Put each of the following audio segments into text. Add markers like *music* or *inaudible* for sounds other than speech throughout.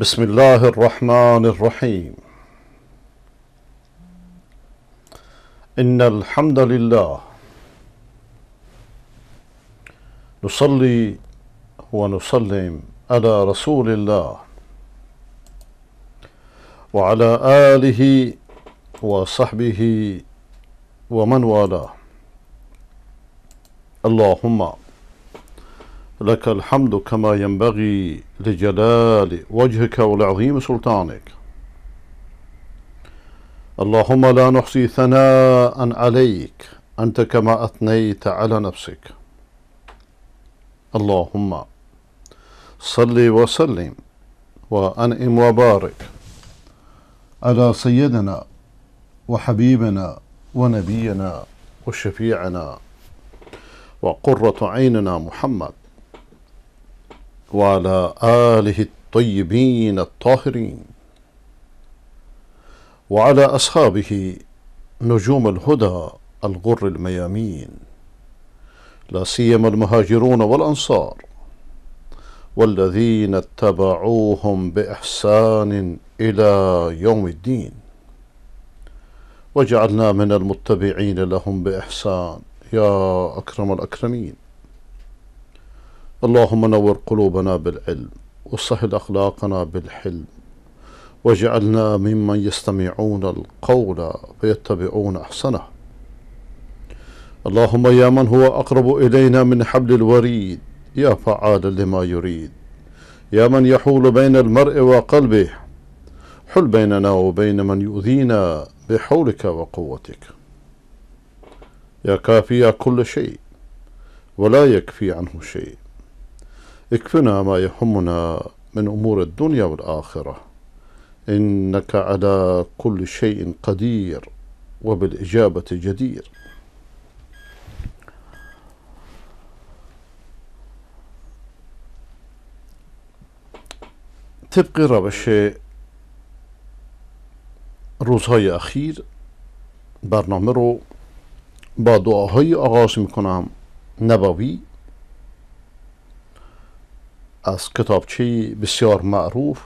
بسم الله الرحمن الرحيم إن الحمد لله نصلي ونسلم على رسول الله وعلى آله وصحبه ومن والاه اللهم لك الحمد كما ينبغي لجلال وجهك ولعظيم سلطانك. اللهم لا نحصي ثناء عليك أنت كما أثنيت على نفسك. اللهم صل وسلم وانعم وبارك على سيدنا وحبيبنا ونبينا وشفيعنا وقرة عيننا محمد. وعلى آله الطيبين الطاهرين. وعلى أصحابه نجوم الهدى الغر الميامين. لا سيما المهاجرون والأنصار والذين اتبعوهم بإحسان إلى يوم الدين. وجعلنا من المتبعين لهم بإحسان. يا أكرم الأكرمين. اللهم نور قلوبنا بالعلم وسهل أخلاقنا بالحلم واجعلنا ممن يستمعون القول فيتبعون أحسنه. اللهم يا من هو أقرب إلينا من حبل الوريد يا فعال لما يريد. يا من يحول بين المرء وقلبه حل بيننا وبين من يؤذينا بحولك وقوتك. يا كافي كل شيء ولا يكفي عنه شيء. اكفنا ما يهمنا من أمور الدنيا والآخرة. إنك على كل شيء قدير وبالإجابة جدير. طبق روش روزهای اخیر برنامه رو با دعاهایی آغاز میکنم. نبوی از کتابچه بسیار معروف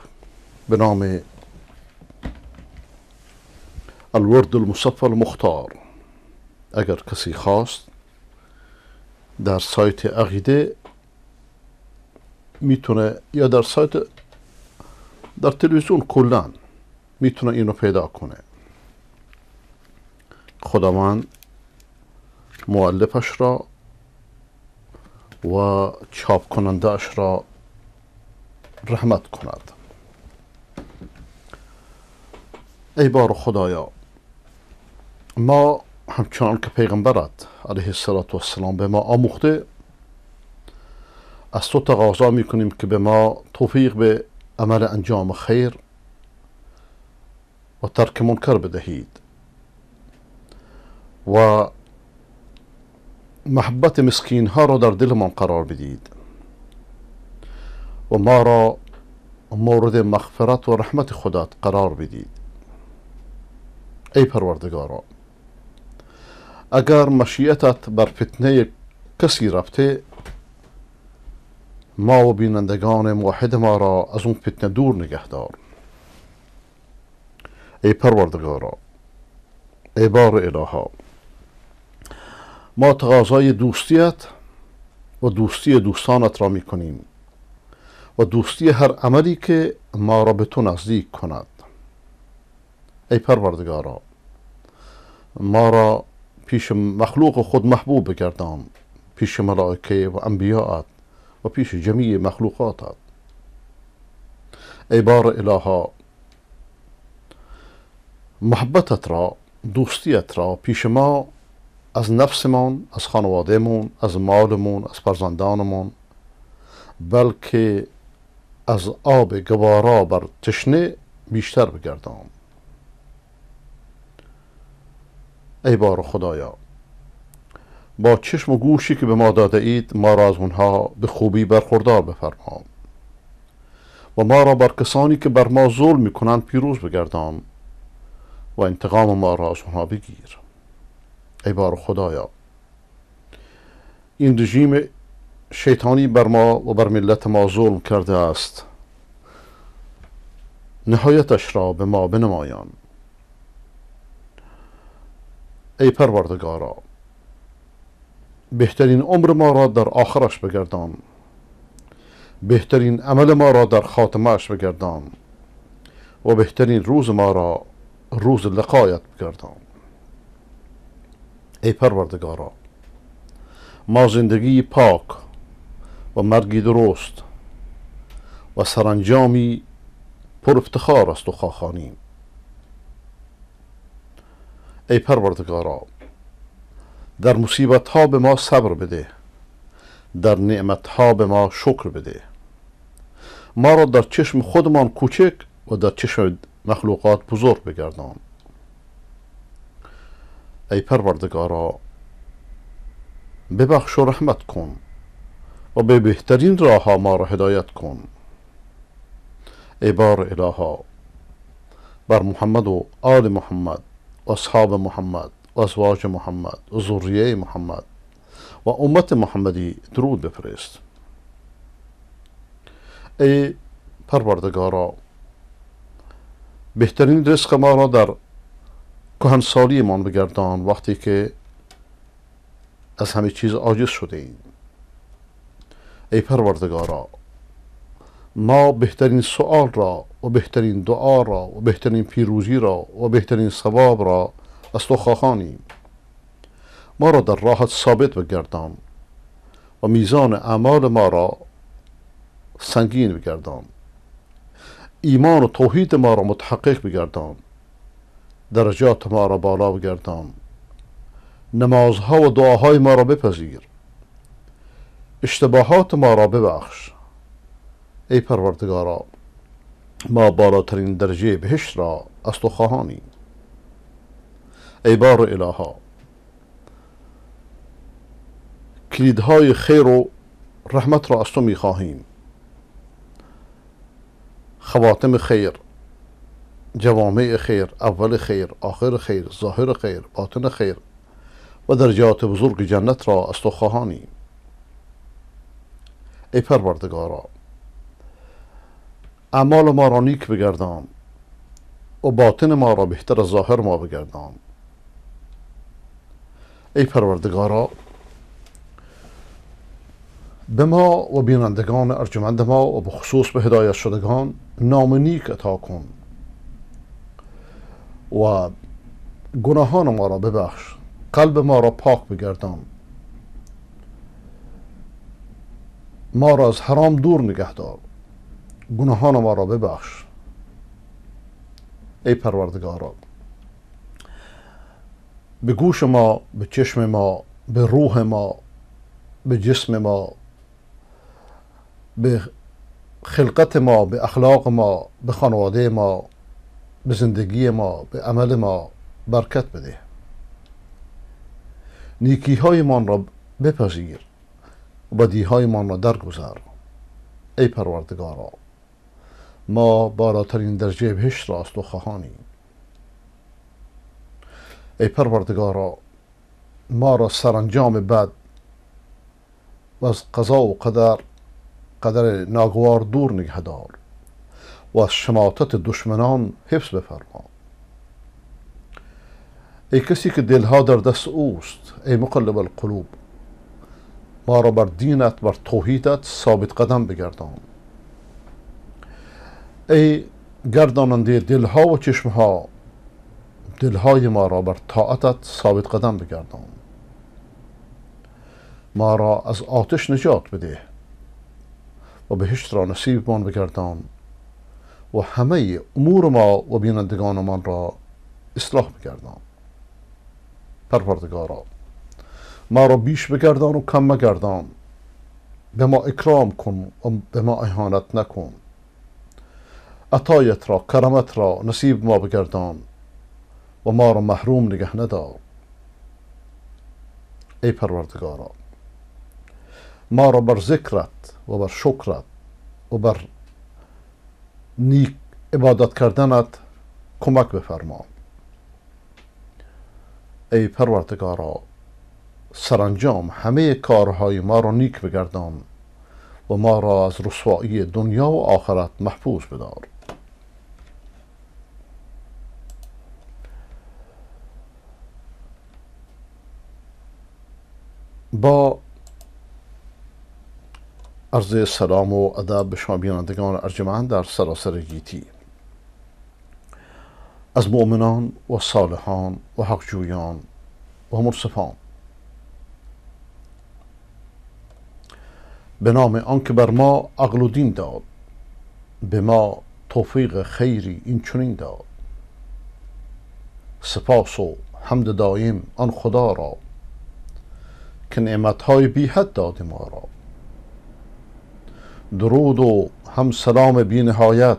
به نام الورد المصفى المختار. اگر کسی خواست در سایت عقیده می‌تونه یا در سایت در تلویزیون کلا می‌تونه اینو پیدا کنه. خداوند مؤلفش را و چاپ کنندهش را رحمت کند. ای بار خدایا ما همچنان که پیغمبرت علیه السلام به ما آموخته از تو تقاضا می‌کنیم که به ما توفیق به عمل انجام خیر و ترک منکر بدهید و محبت مسکین ها را در دلمان قرار بدید و ما را مورد مغفرت و رحمت خودت قرار بدید. ای پروردگارا اگر مشیتت بر فتنه کسی رفته ما و بینندگان موحد ما را از اون فتنه دور نگه دار. ای پروردگارا ای بار الها ما تقاضای دوستیت و دوستی دوستانت را می کنیم و دوستی هر عملی که ما را به تو نزدیک کند. ای پروردگارا ما را پیش مخلوق خود محبوب بگردان پیش ملائکه و انبیاءت و پیش جمیع مخلوقاتت ای بار الها محبتت را دوستیت را پیش ما از نفسمان از خانوادهمون از مالمون از فرزندانمون بلکه از آب گوارا بر تشنه بیشتر بگردان. ای بار خدایا با چشم و گوشی که به ما داده اید ما را از اونها به خوبی برخوردار بفرما. و ما را بر کسانی که بر ما ظلم می‌کنند پیروز بگردان و انتقام ما را از اونها بگیر. ای بار خدایا این رژیم شیطانی بر ما و بر ملت ما ظلم کرده است. نهایتش را به ما بنمایان. ای پروردگارا بهترین عمر ما را در آخرش بگردان. بهترین عمل ما را در خاتمهش بگردان. و بهترین روز ما را روز لقایت بگردان. ای پروردگارا ما زندگی پاک و مرگی درست و سرانجامی پر افتخار است و خواخانیم ای پروردگارا در مصیبت ها به ما صبر بده در نعمت ها به ما شکر بده. ما را در چشم خودمان کوچک و در چشم مخلوقات بزرگ بگردان. ای پروردگارا ببخش و رحمت کن. و به بهترین راه ها ما را هدایت کن. ای بار الها بر محمد و آل محمد و اصحاب محمد و ازواج محمد و ذریه محمد و امت محمدی درود بفرست. ای پروردگارا بهترین رزق ما را در کهنسالی من بگردان وقتی که از همه چیز عاجز شده ایم. ای پروردگارا ما بهترین سؤال را و بهترین دعا را و بهترین پیروزی را و بهترین ثواب را از تو خواهانیم. ما را در راحت ثابت بگردان و میزان اعمال ما را سنگین بگردان. ایمان و توحید ما را متحقق بگردان. درجات ما را بالا بگردان. نمازها و دعاهای ما را بپذیر. اشتباهات ما را ببخش. ای پروردگارا ما بالاترین درجه بهشت را از تو خواهانیم. ای بار الها کلیدهای خیر و رحمت را از تو می خواهیم خواتم خیر جوامع خیر اول خیر آخر خیر ظاهر خیر باطن خیر و درجات بزرگ جنت را از تو خواهانیم. ای پروردگارا اعمال ما را نیک بگردان و باطن ما را بهتر از ظاهر ما بگردان. ای پروردگارا به ما و بینندگان ارجمند ما و بخصوص به هدایت شدگان نام نیک عطا کن و گناهان ما را ببخش قلب ما را پاک بگردان. ما را از حرام دور نگه دار. گناهان ما را ببخش. ای پروردگارا به گوش ما به چشم ما به روح ما به جسم ما به خلقت ما به اخلاق ما به خانواده ما به زندگی ما به عمل ما برکت بده. نیکی های من را بپذیر. و بدی های من را درگذر ای پروردگارا ما بالاترین درجه بهشت را از تو خواهانیم. ای پروردگارا ما را سرانجام بد و از قضا و قدر قدر ناگوار دور نگه دار و از شماتت دشمنان حفظ بفرما. ای کسی که دلها در دست اوست ای مقلب القلوب ما را بر دینت بر توحیدت ثابت قدم بگردان. ای گرداننده دلها و چشمها دلهای ما را بر طاعتت ثابت قدم بگردان. ما را از آتش نجات بده و بهشت را نصیبمان بگردان و همه امور ما و بینندگانمان را اصلاح بگردان. پروردگارا ما را بیش بگردان و کم مگردان. به ما اکرام کن و به ما اهانت نکن. عطایت را کرمت را نصیب ما بگردان و ما را محروم نگه ندار. ای پروردگارا ما را بر ذکرت و بر شکرت و بر نیک عبادت کردنت کمک بفرما. ای پروردگارا سرانجام همه کارهای ما را نیک بگردان و ما را از رسوایی دنیا و آخرت محفوظ بدار. با عرض سلام و ادب به شما بینندگان ارجمند در سراسر گیتی. از مؤمنان و صالحان و حقجویان و مرصفان به نام آنکه بر ما عقل و دین داد به ما توفیق خیری این چنین داد. سپاس و حمد دایم آن خدا را که نعمتهای بی حد داد ما را. درود و هم سلام بی نهایت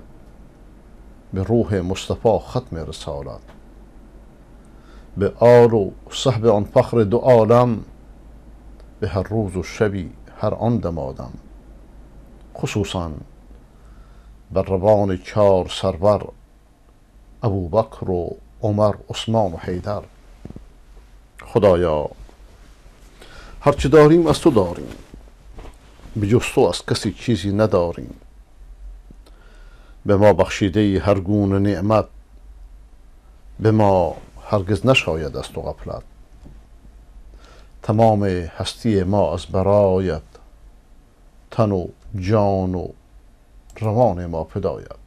به روح مصطفی ختم رسالت. به آل و صحب آن فخر دو عالم به هر روز و شبی هر آن دمادم. خصوصا بر روان چار سرور ابو بکر و عمر عثمان و حیدر. خدایا هرچه داریم از تو داریم. به جز تو از کسی چیزی نداریم. به ما بخشیده هر گونه نعمت. به ما هرگز نشاید از تو غفلت. تمام هستی ما از برایت تن و جان و روان ما فداید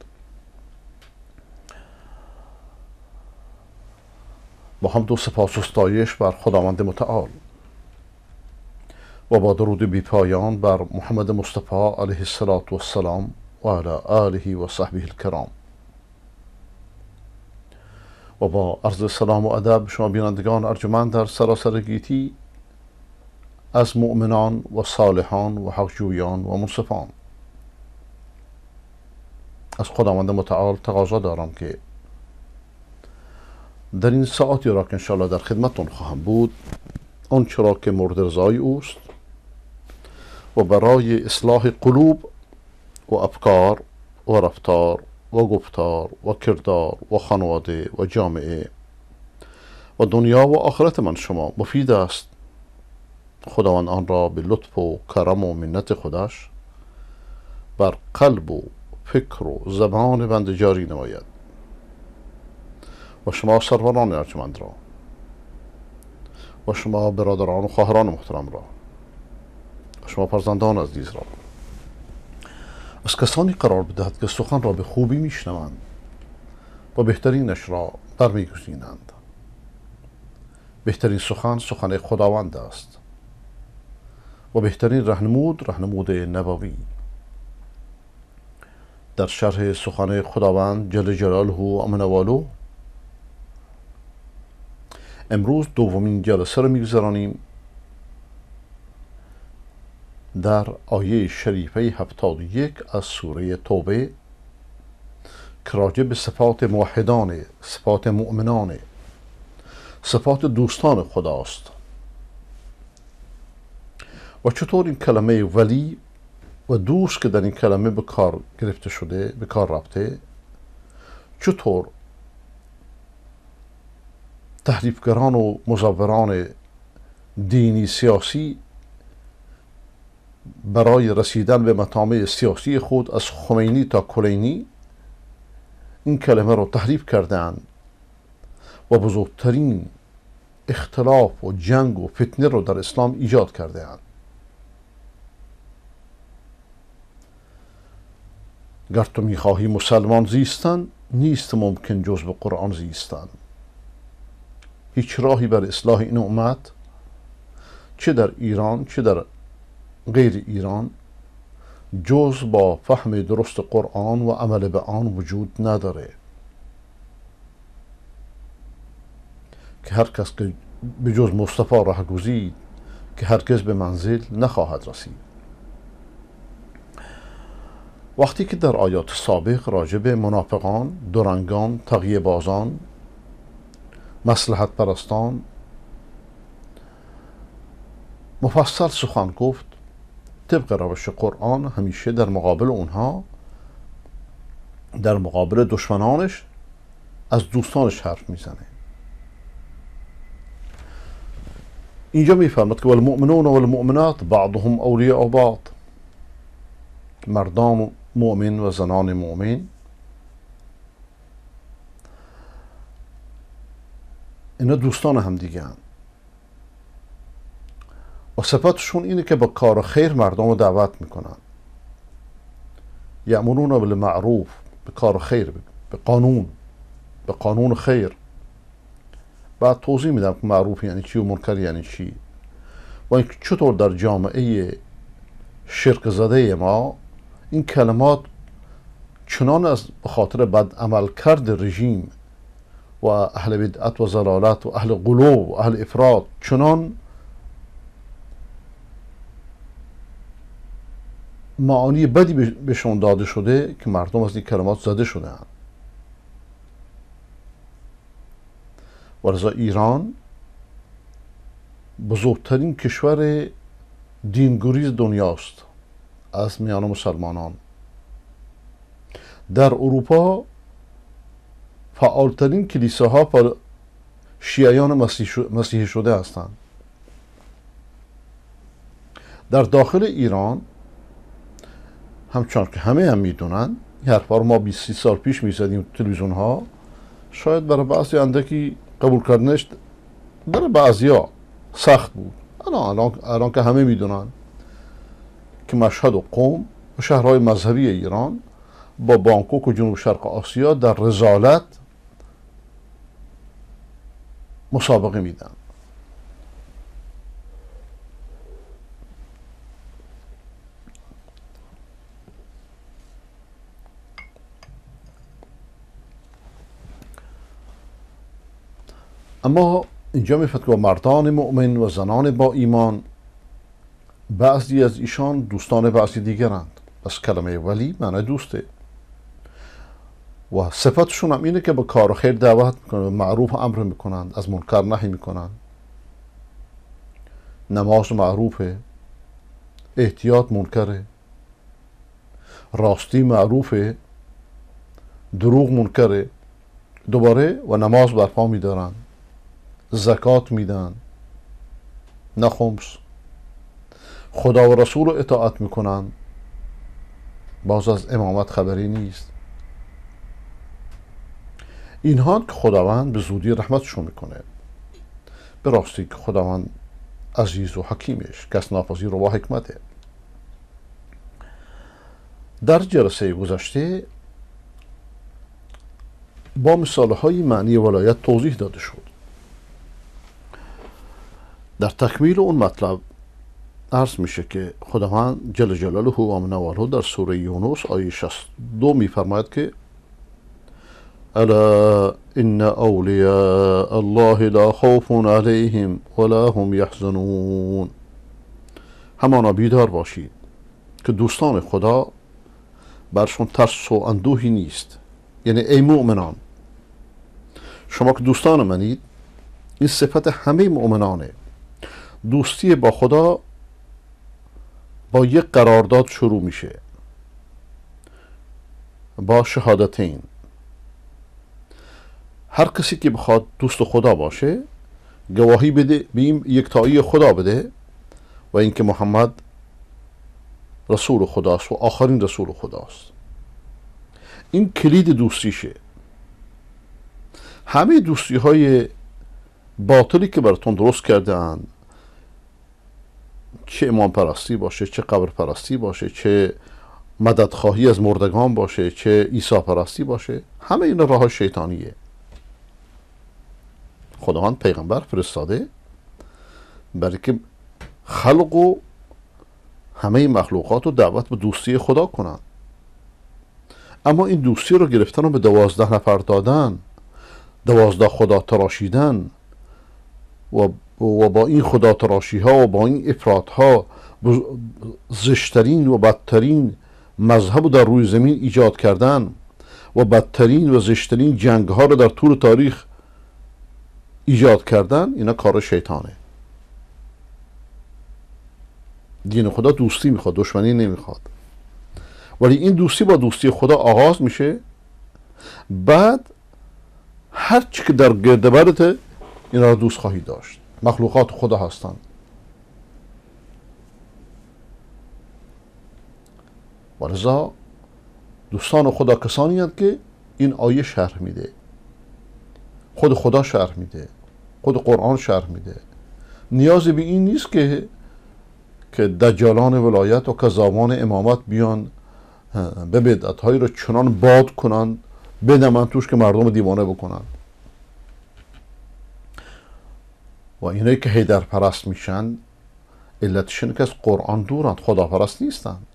با هم دو سپاس و ستایش بر خداوند متعال و با درود بی پایان بر محمد مصطفی علیه السلام و علی آله و صحبه الکرام. و با عرض سلام و ادب شما بینندگان ارجمند در سراسر گیتی از مؤمنان و صالحان و حقجویان و منصفان. از خداوند متعال تقاضا دارم که در این ساعتی را که انشاءالله در خدمتون خواهم بود آنچه را که مورد رضای اوست و برای اصلاح قلوب و افکار و رفتار و گفتار و کردار و خانواده و جامعه و دنیا و آخرت من شما مفید است خداوند آن را به لطف و کرم و منت خودش بر قلب و فکر و زبان بند جاری نماید. و شما سروران ارجمند را و شما برادران و خواهران محترم را و شما فرزندان عزیز را. از کسانی قرار بدهد که سخن را به خوبی میشنوند و بهترینش را برمیگزینند. بهترین سخن سخن خداوند است. و بهترین رهنمود رهنمود نبوی. در شرح سخن خداوند جل جلاله و امنوالو امروز دومین جلسه را میگذرانیم در آیه شریفه هفتاد یک از سوره توبه که راجع به صفات موحدان صفات مؤمنان صفات دوستان خداست. و چطور این کلمه ولی و دوست که در این کلمه به کار گرفته شده به کار رفته چطور تحریفگران و مزوران دینی سیاسی برای رسیدن به مطامع سیاسی خود از خمینی تا کلینی این کلمه را تحریف کردند و بزرگترین اختلاف و جنگ و فتنه را در اسلام ایجاد کرده اند گر تو می‌خواهی مسلمان زیستن نیست ممکن جز به قرآن زیستن. هیچ راهی بر اصلاح این امت چه در ایران چه در غیر ایران جز با فهم درست قرآن و عمل به آن وجود نداره. که هر کس که به جز مصطفی راه گزید که هرگز به منزل نخواهد رسید. وقتی که در آیات سابق راجع به منافقان، درنگان، تقیه بازان، مسلحت پرستان مفصل سخن گفت طبق روش قرآن همیشه در مقابل اونها در مقابل دشمنانش از دوستانش حرف می‌زنه. اینجا میفرماد که والمؤمنون والمؤمنات بعضهم اولیاء بعض. مردان مؤمن و زنان مؤمن. اینا دوستان هم دیگه هم. و صفتشون اینه که به کار خیر مردم رو دعوت می‌کنن. یعملون بالمعروف به کار خیر به قانون به قانون خیر. بعد توضیح میدم که معروف یعنی چی و منکر یعنی چی. و اینکه چطور در جامعه شرک زده ما این کلمات چنان از خاطر بد عمل کرد رژیم و اهل بدعت و زلالت و اهل قلوب و اهل افراد چنان معانی بدی بهشون داده شده که مردم از این کلمات زده شدن ورزا ایران بزرگترین کشور دینگریز دنیاست. از میان مسلمانان. در اروپا فعالترین کلیساها پر شیعیان مسیحی شده هستند. در داخل ایران همچنان که همه هم می‌دونن این حرفا رو ما 20 سال پیش می‌زدیم تلویزیون ها شاید برای بعضی اندکی قبول کردنش برای بعضی ها سخت بود. الان, الان, که همه می‌دونن. که مشهد و قوم و شهرهای مذهبی ایران با بانکوک و جنوب شرق آسیا در رزالت مسابقه میدن. اما اینجا میفت که مردان مؤمن و زنان با ایمان بعضی از ایشان دوستان بعضی دیگرند. پس کلمه ولی معنی دوسته. و صفتشون هم اینه که به کار خیر دعوت می‌کنند معروف امر می‌کنند. از منکر نهی می‌کنند. نماز معروفه. احتیاط منکره. راستی معروفه. دروغ منکره. دوباره و نماز برپا میدارن. زکات میدن. نه خمس. خدا و رسول رو اطاعت می‌کنن. باز از امامت خبری نیست. اینها که خداوند به زودی رحمتشون می‌کنه. به راستی که خداوند عزیز و حکیمش کس ناپذیر و با حکمته. در جلسه گذشته با مثال های معنی ولایت توضیح داده شد. در تکمیل اون مطلب عرض میشه که خداوند جل جلاله و امنواله در سوره یونس آیه 62 میفرماید که الا ان اولیاء الله لا خوف علیهم ولا هم یحزنون. همانا بیدار باشید که دوستان خدا برشون ترس و اندوهی نیست. یعنی ای مؤمنان شما که دوستان منید این صفت همه مؤمنانه. دوستی با خدا با یک قرارداد شروع میشه. با شهادتین. هر کسی که بخواد دوست خدا باشه گواهی بده به این یکتایی خدا بده و اینکه محمد رسول خداست و آخرین رسول خداست. این کلید دوستیشه. همه دوستی های باطلی که براتون درست کردن چه امام پرستی باشه چه قبر پرستی باشه چه مددخواهی از مردگان باشه چه عیسی پرستی باشه همه این راه شیطانیه. خداوند پیغمبر فرستاده برای که خلق و همه مخلوقات رو دعوت به دوستی خدا کنند اما این دوستی رو گرفتن و به دوازده نفر دادن دوازده خدا تراشیدن و و با این خدا تراشی ها و با این افراد ها زشترین و بدترین مذهب در روی زمین ایجاد کردن و بدترین و زشترین جنگ ها رو در طول تاریخ ایجاد کردن اینا کار شیطانه. دین خدا دوستی می‌خواد دشمنی نمی‌خواد. ولی این دوستی با دوستی خدا آغاز میشه. بعد هر چی که در گردبرت اینا رو دوست خواهی داشت. مخلوقات خدا هستند. ولذا دوستان خدا کسانی هستند که این آیه شرح میده. خود خدا شرح میده. خود قرآن شرح میده. نیازی به این نیست که که دجالان ولایت و کذابان امامت بیان به بدعت هایی رو چنان باد کنن بدمن توش که مردم دیوانه بکنن و اینایی که هیدر پرست میشن علتش اینه که از قرآن دورند خداپرست نیستند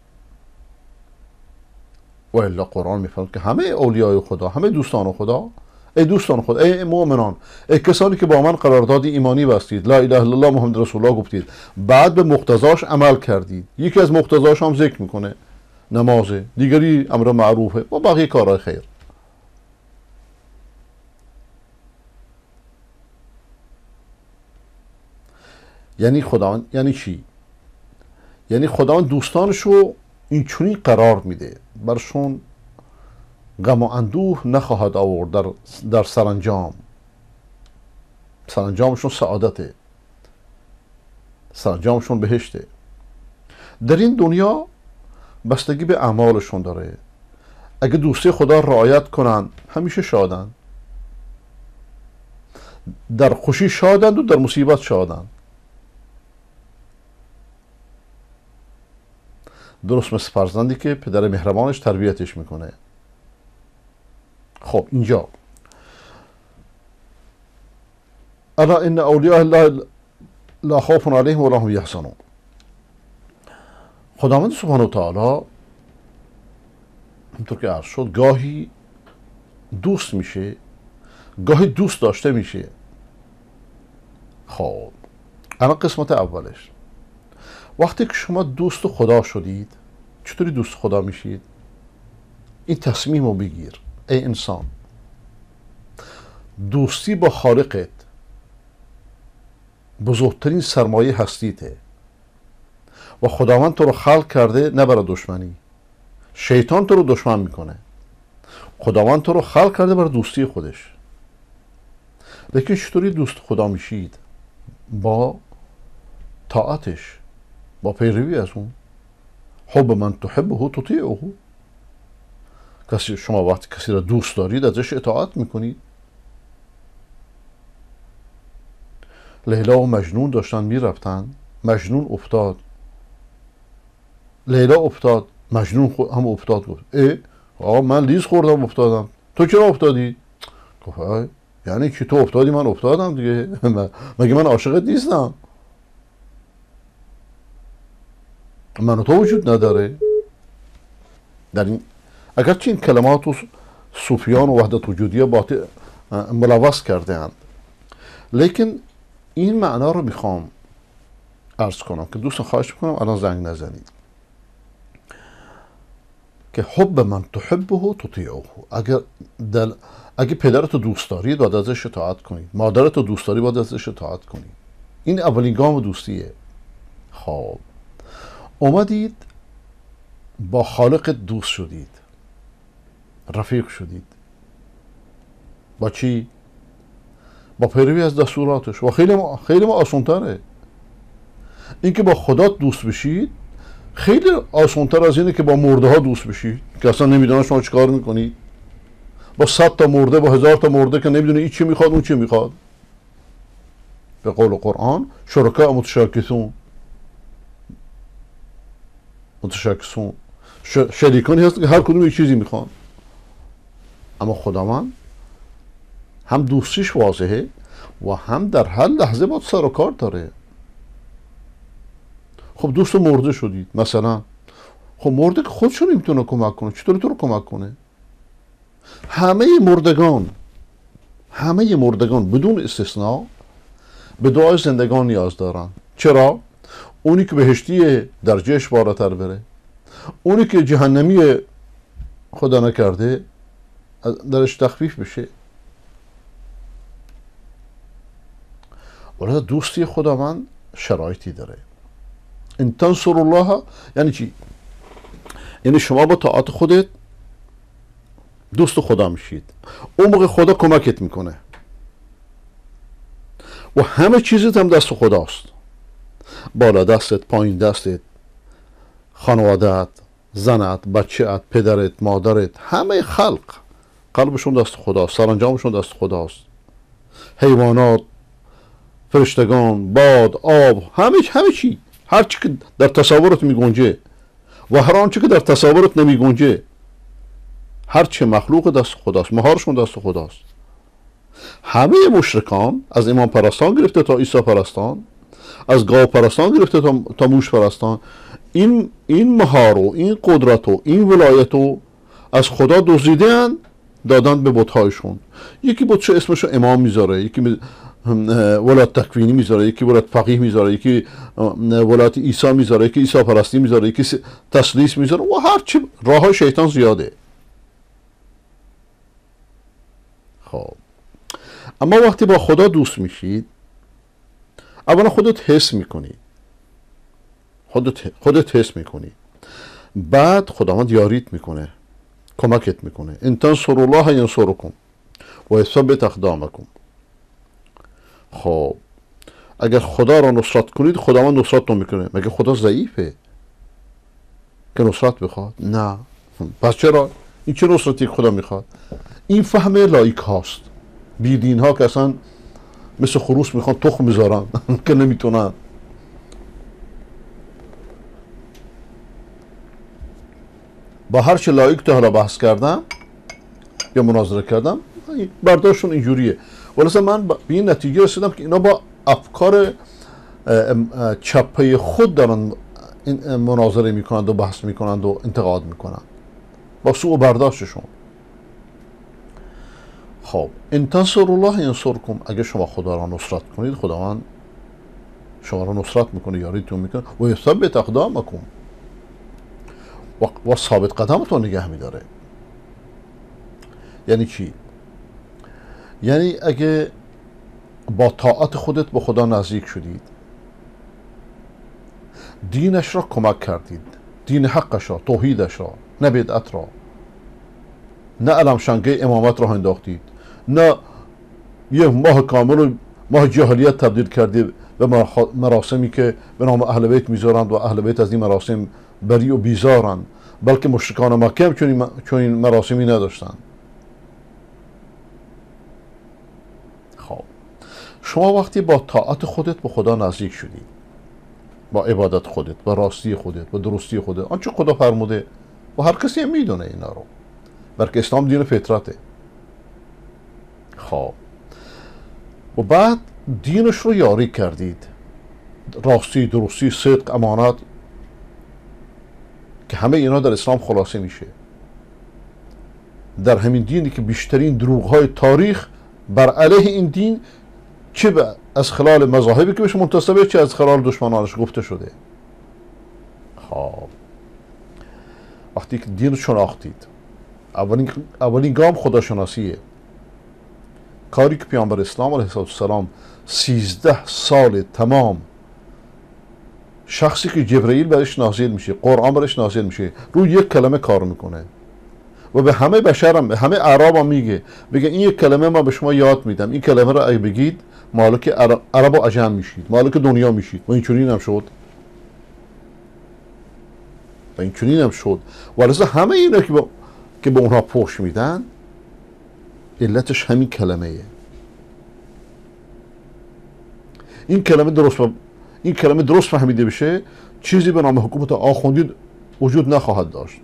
و الا قرآن میفرماید که همه اولیای خدا همه دوستان خدا ای دوستان خدا ای مؤمنان ای کسانی که با من قرارداد ایمانی بستید لا اله الا الله محمد رسول الله گفتید بعد به مقتضاش عمل کردید. یکی از مقتضاش هم ذکر می‌کنه نمازه دیگری امر معروفه و بقیه کارهای خیر. یعنی خداوند یعنی چی؟ یعنی خداوند دوستانش رو این چونی قرار میده. برشون غم و اندوه نخواهد آورد در, در سرانجام. سرانجامشون سعادته. سرانجامشون بهشته. در این دنیا بستگی به اعمالشون داره. اگه دوستی خدا رعایت کنن همیشه شادن در خوشی شادند و در مصیبت شادند. درست مثل فرزندی که پدر مهربانش تربیتش می‌کنه. خب اینجا. الا ان اولیاء الله لا خوف علیهم ولا هم یحزنون. خداوند سبحانه و تعالی همطور که عرض شد گاهی دوست میشه گاهی دوست داشته میشه. خب الان قسمت اولش. وقتی که شما دوست خدا شدید چطوری دوست خدا میشید؟ این تصمیم رو بگیر ای انسان. دوستی با خالقت بزرگترین سرمایه هستیته. و خداوند تو رو خلق کرده نه برای دشمنی. شیطان تو رو دشمن می‌کنه. خداوند تو رو خلق کرده برای دوستی خودش. لیکن چطوری دوست خدا میشید؟ با طاعتش. با پیروی از اون حب من تحبه تطیعه کسی شما وقتی کسی را دوست دارید ازش اطاعت می‌کنید لیلا و مجنون داشتن می‌رفتن مجنون افتاد لیلا افتاد مجنون هم افتاد گفت ای آقا من لیز خوردم افتادم تو چرا افتادی گفت یعنی که تو افتادی من افتادم دیگه مگه من عاشقت نیستم من تو وجود نداره. در این اگرچه این کلمات و صوفیان و وحدت وجودی ملوث کرده اند. لیکن این معنا رو می‌خوام ارز کنم که دوستان خواهش می‌کنم الان زنگ نزنید. که حب من تحبه تطیعه. اگر دل اگه پدرتو دوست دارید باید ازش اطاعت کنید مادرتو دوست داری باید ازش اطاعت کنید این اولین گام دوستیه. خب. اومدید با خالق دوست شدید رفیق شدید. با چی؟ با پیروی از دستوراتش. و خیلی ما خیلی ما آسانتره. اینکه با خدا دوست بشید خیلی آسانتر از اینه که با مرده ها دوست بشید که اصلا نمی‌دونه شما چیکار می‌کنید. با صد تا مرده با هزار تا مرده که نمی‌دونه این چی می‌خواد اون چی می‌خواد. به قول قرآن شرکا متشاکسون. متشاکسون شریکانی هست که هر کدوم یک چیزی می‌خوان. اما خداوند هم دوستیش واضحه و هم در هر لحظه باید سر و کار داره. خب دوست مرده شدید. مثلا خب مرده که خودش نمی‌تونه کمک کنه. چطوری تو رو کمک کنه؟ همه مردگان همه مردگان بدون استثناء به دعای زندگان نیاز دارن. چرا؟ اونی که بهشتی درجهش بالاتر بره. اونی که جهنمی خدا نکرده درش تخفیف بشه. ولی دوستی خدا من شرایطی داره. ان تنصر الله یعنی چی؟ یعنی شما با طاعت خودت دوست خدا میشید. اون موقع خدا کمکت می‌کنه. و همه چیزت هم دست خداست. بالا دستت پایین دستت. خانوادت زنت بچهت پدرت مادرت همه خلق. قلبشون دست خداست سرانجامشون دست خداست. حیوانات فرشتگان باد آب همه همه چی. هر چی که در تصورت می گنجه و هر آنچه که در تصورت نمی گنجه هر چه مخلوق دست خداست مهارشون دست خداست. همه مشرکان از امام پرستان گرفته تا عیسی پرستان از گاو پرستان گرفته تا, موش پرستان. این این مهار و این قدرت و این ولایت و از خدا دزدیدن دادن به بتهایشون. یکی بتش اسمشو امام می‌ذاره یکی ولایت تکوینی می‌ذاره یکی ولایت فقیه می‌ذاره یکی ولایت عیسی می‌ذاره یکی عیسی پرستی می‌ذاره یکی تسلیس می‌ذاره. و هر چی راه های شیطان زیاده. خب. اما وقتی با خدا دوست میشید اولا خودت حس می‌کنی. خودت, خودت حس می‌کنی. بعد خداوند یاریت می‌کنه. کمکت می‌کنه. ان تنصر الله ینصرکم و یثبت اقدامکم خب اگر خدا را نصرت کنید خداوند نصرت می‌کنه. مگه خدا ضعیفه؟ که نصرت بخواد؟ نه. پس چرا؟ این چه نصرتی خدا می‌خواد؟ این فهم لایک هاست. بیدین ها که اصلا مثل خروس می‌خوان تخم می‌ذارن که نمی‌تونن با هر چه لایک تا حالا بحث کردم یا مناظره کردم برداشتشون اینجوریه ولی من به این نتیجه رسیدم که اینا با افکار چپه خود دارن مناظره می‌کنند و بحث می‌کنند و انتقاد می‌کنند با سوء برداشتشون خب. ان تنصر الله ینصرکم اگه شما خدا را نصرت کنید خداوند شما را نصرت می‌کنه یاریتون می‌کنه. و یثبت اقدامکم. و ثابت قدمتون نگه میداره. یعنی چی؟ یعنی اگه با طاعت خودت به خدا نزدیک شدید دینش را کمک کردید. دین حقش را توحیدش را نه بدعت را. نه علم شنگه امامت را انداختید. نه یه ماه کامل ماه جاهلیت تبدیل کردید به مراسمی که به نام اهل بیت می‌ذارند و اهل بیت از این مراسم بری و بیزارند. بلکه مشرکان مکه هم این مراسمی نداشتند. خب. شما وقتی با طاعت خودت به خدا نزدیک شدی با عبادت خودت با راستی خودت با درستی خودت آنچه خدا فرموده و هر کسی می‌دونه اینا رو. بلکه اسلام دین فطرته. خب. و بعد دینش رو یاری کردید. راستی درستی صدق امانت که همه اینا در اسلام خلاصه میشه. در همین دینی که بیشترین دروغ های تاریخ بر علیه این دین چه از خلال مذاهبی که بهش منتصبه چه از خلال دشمنانش گفته شده. خب. وقتی که دین رو شناختید اولین, اولین گام خداشناسیه. کاری که پیامبر اسلام علیه السلام سیزده سال تمام شخصی که جبرئیل برش نازل میشه قرآن برش نازل میشه روی یک کلمه کار می‌کنه. و به همه بشرم به همه عرب هم میگه بگه این یک کلمه ما به شما یاد میدم. این کلمه رو اگه بگید مالک عرب و عجم میشید مالک دنیا میشید. و این چنین هم شد. و این چنین هم شد. و همه اینا که. که به اونها پوش میدن علتش همین کلمه. این کلمه درست این کلمه درست فهمیده بشه چیزی به نام حکومت آخوندی وجود نخواهد داشت.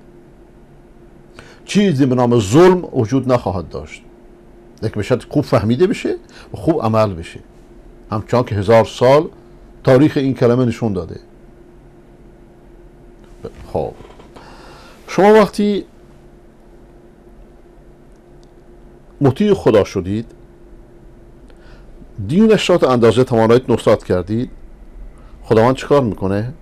چیزی به نام ظلم وجود نخواهد داشت. لیکن به خوب فهمیده بشه و خوب عمل بشه. همچنان که هزار سال تاریخ این کلمه نشون داده. خب. شما وقتی مطیع خدا شدید. دینش را تا اندازه توانایت نصرت کردید. خداوند چیکار می‌کنه؟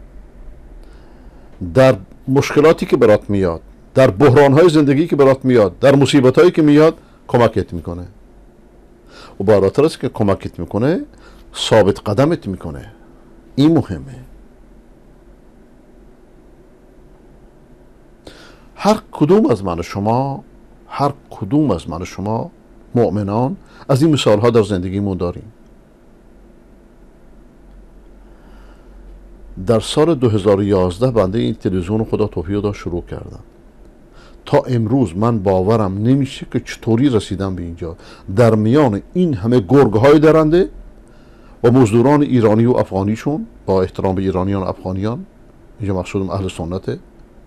در مشکلاتی که برات میاد در بحران های زندگی که برات میاد در مصیبت هایی که میاد کمکت می‌کنه. و بالاتر است که کمکت می‌کنه ثابت قدمت می‌کنه. این مهمه. هر کدوم از من شما هر کدوم از من شما مؤمنان از این مثال ها در زندگیمون داریم. در سال 2011 بنده این تلویزیون خدا توفیق داشت شروع کردم. تا امروز من باورم نمیشه که چطوری رسیدم به اینجا. در میان این همه گرگ های درنده و مزدوران ایرانی و افغانیشون با احترام به ایرانیان و افغانیان اینجا مقصودم اهل سنته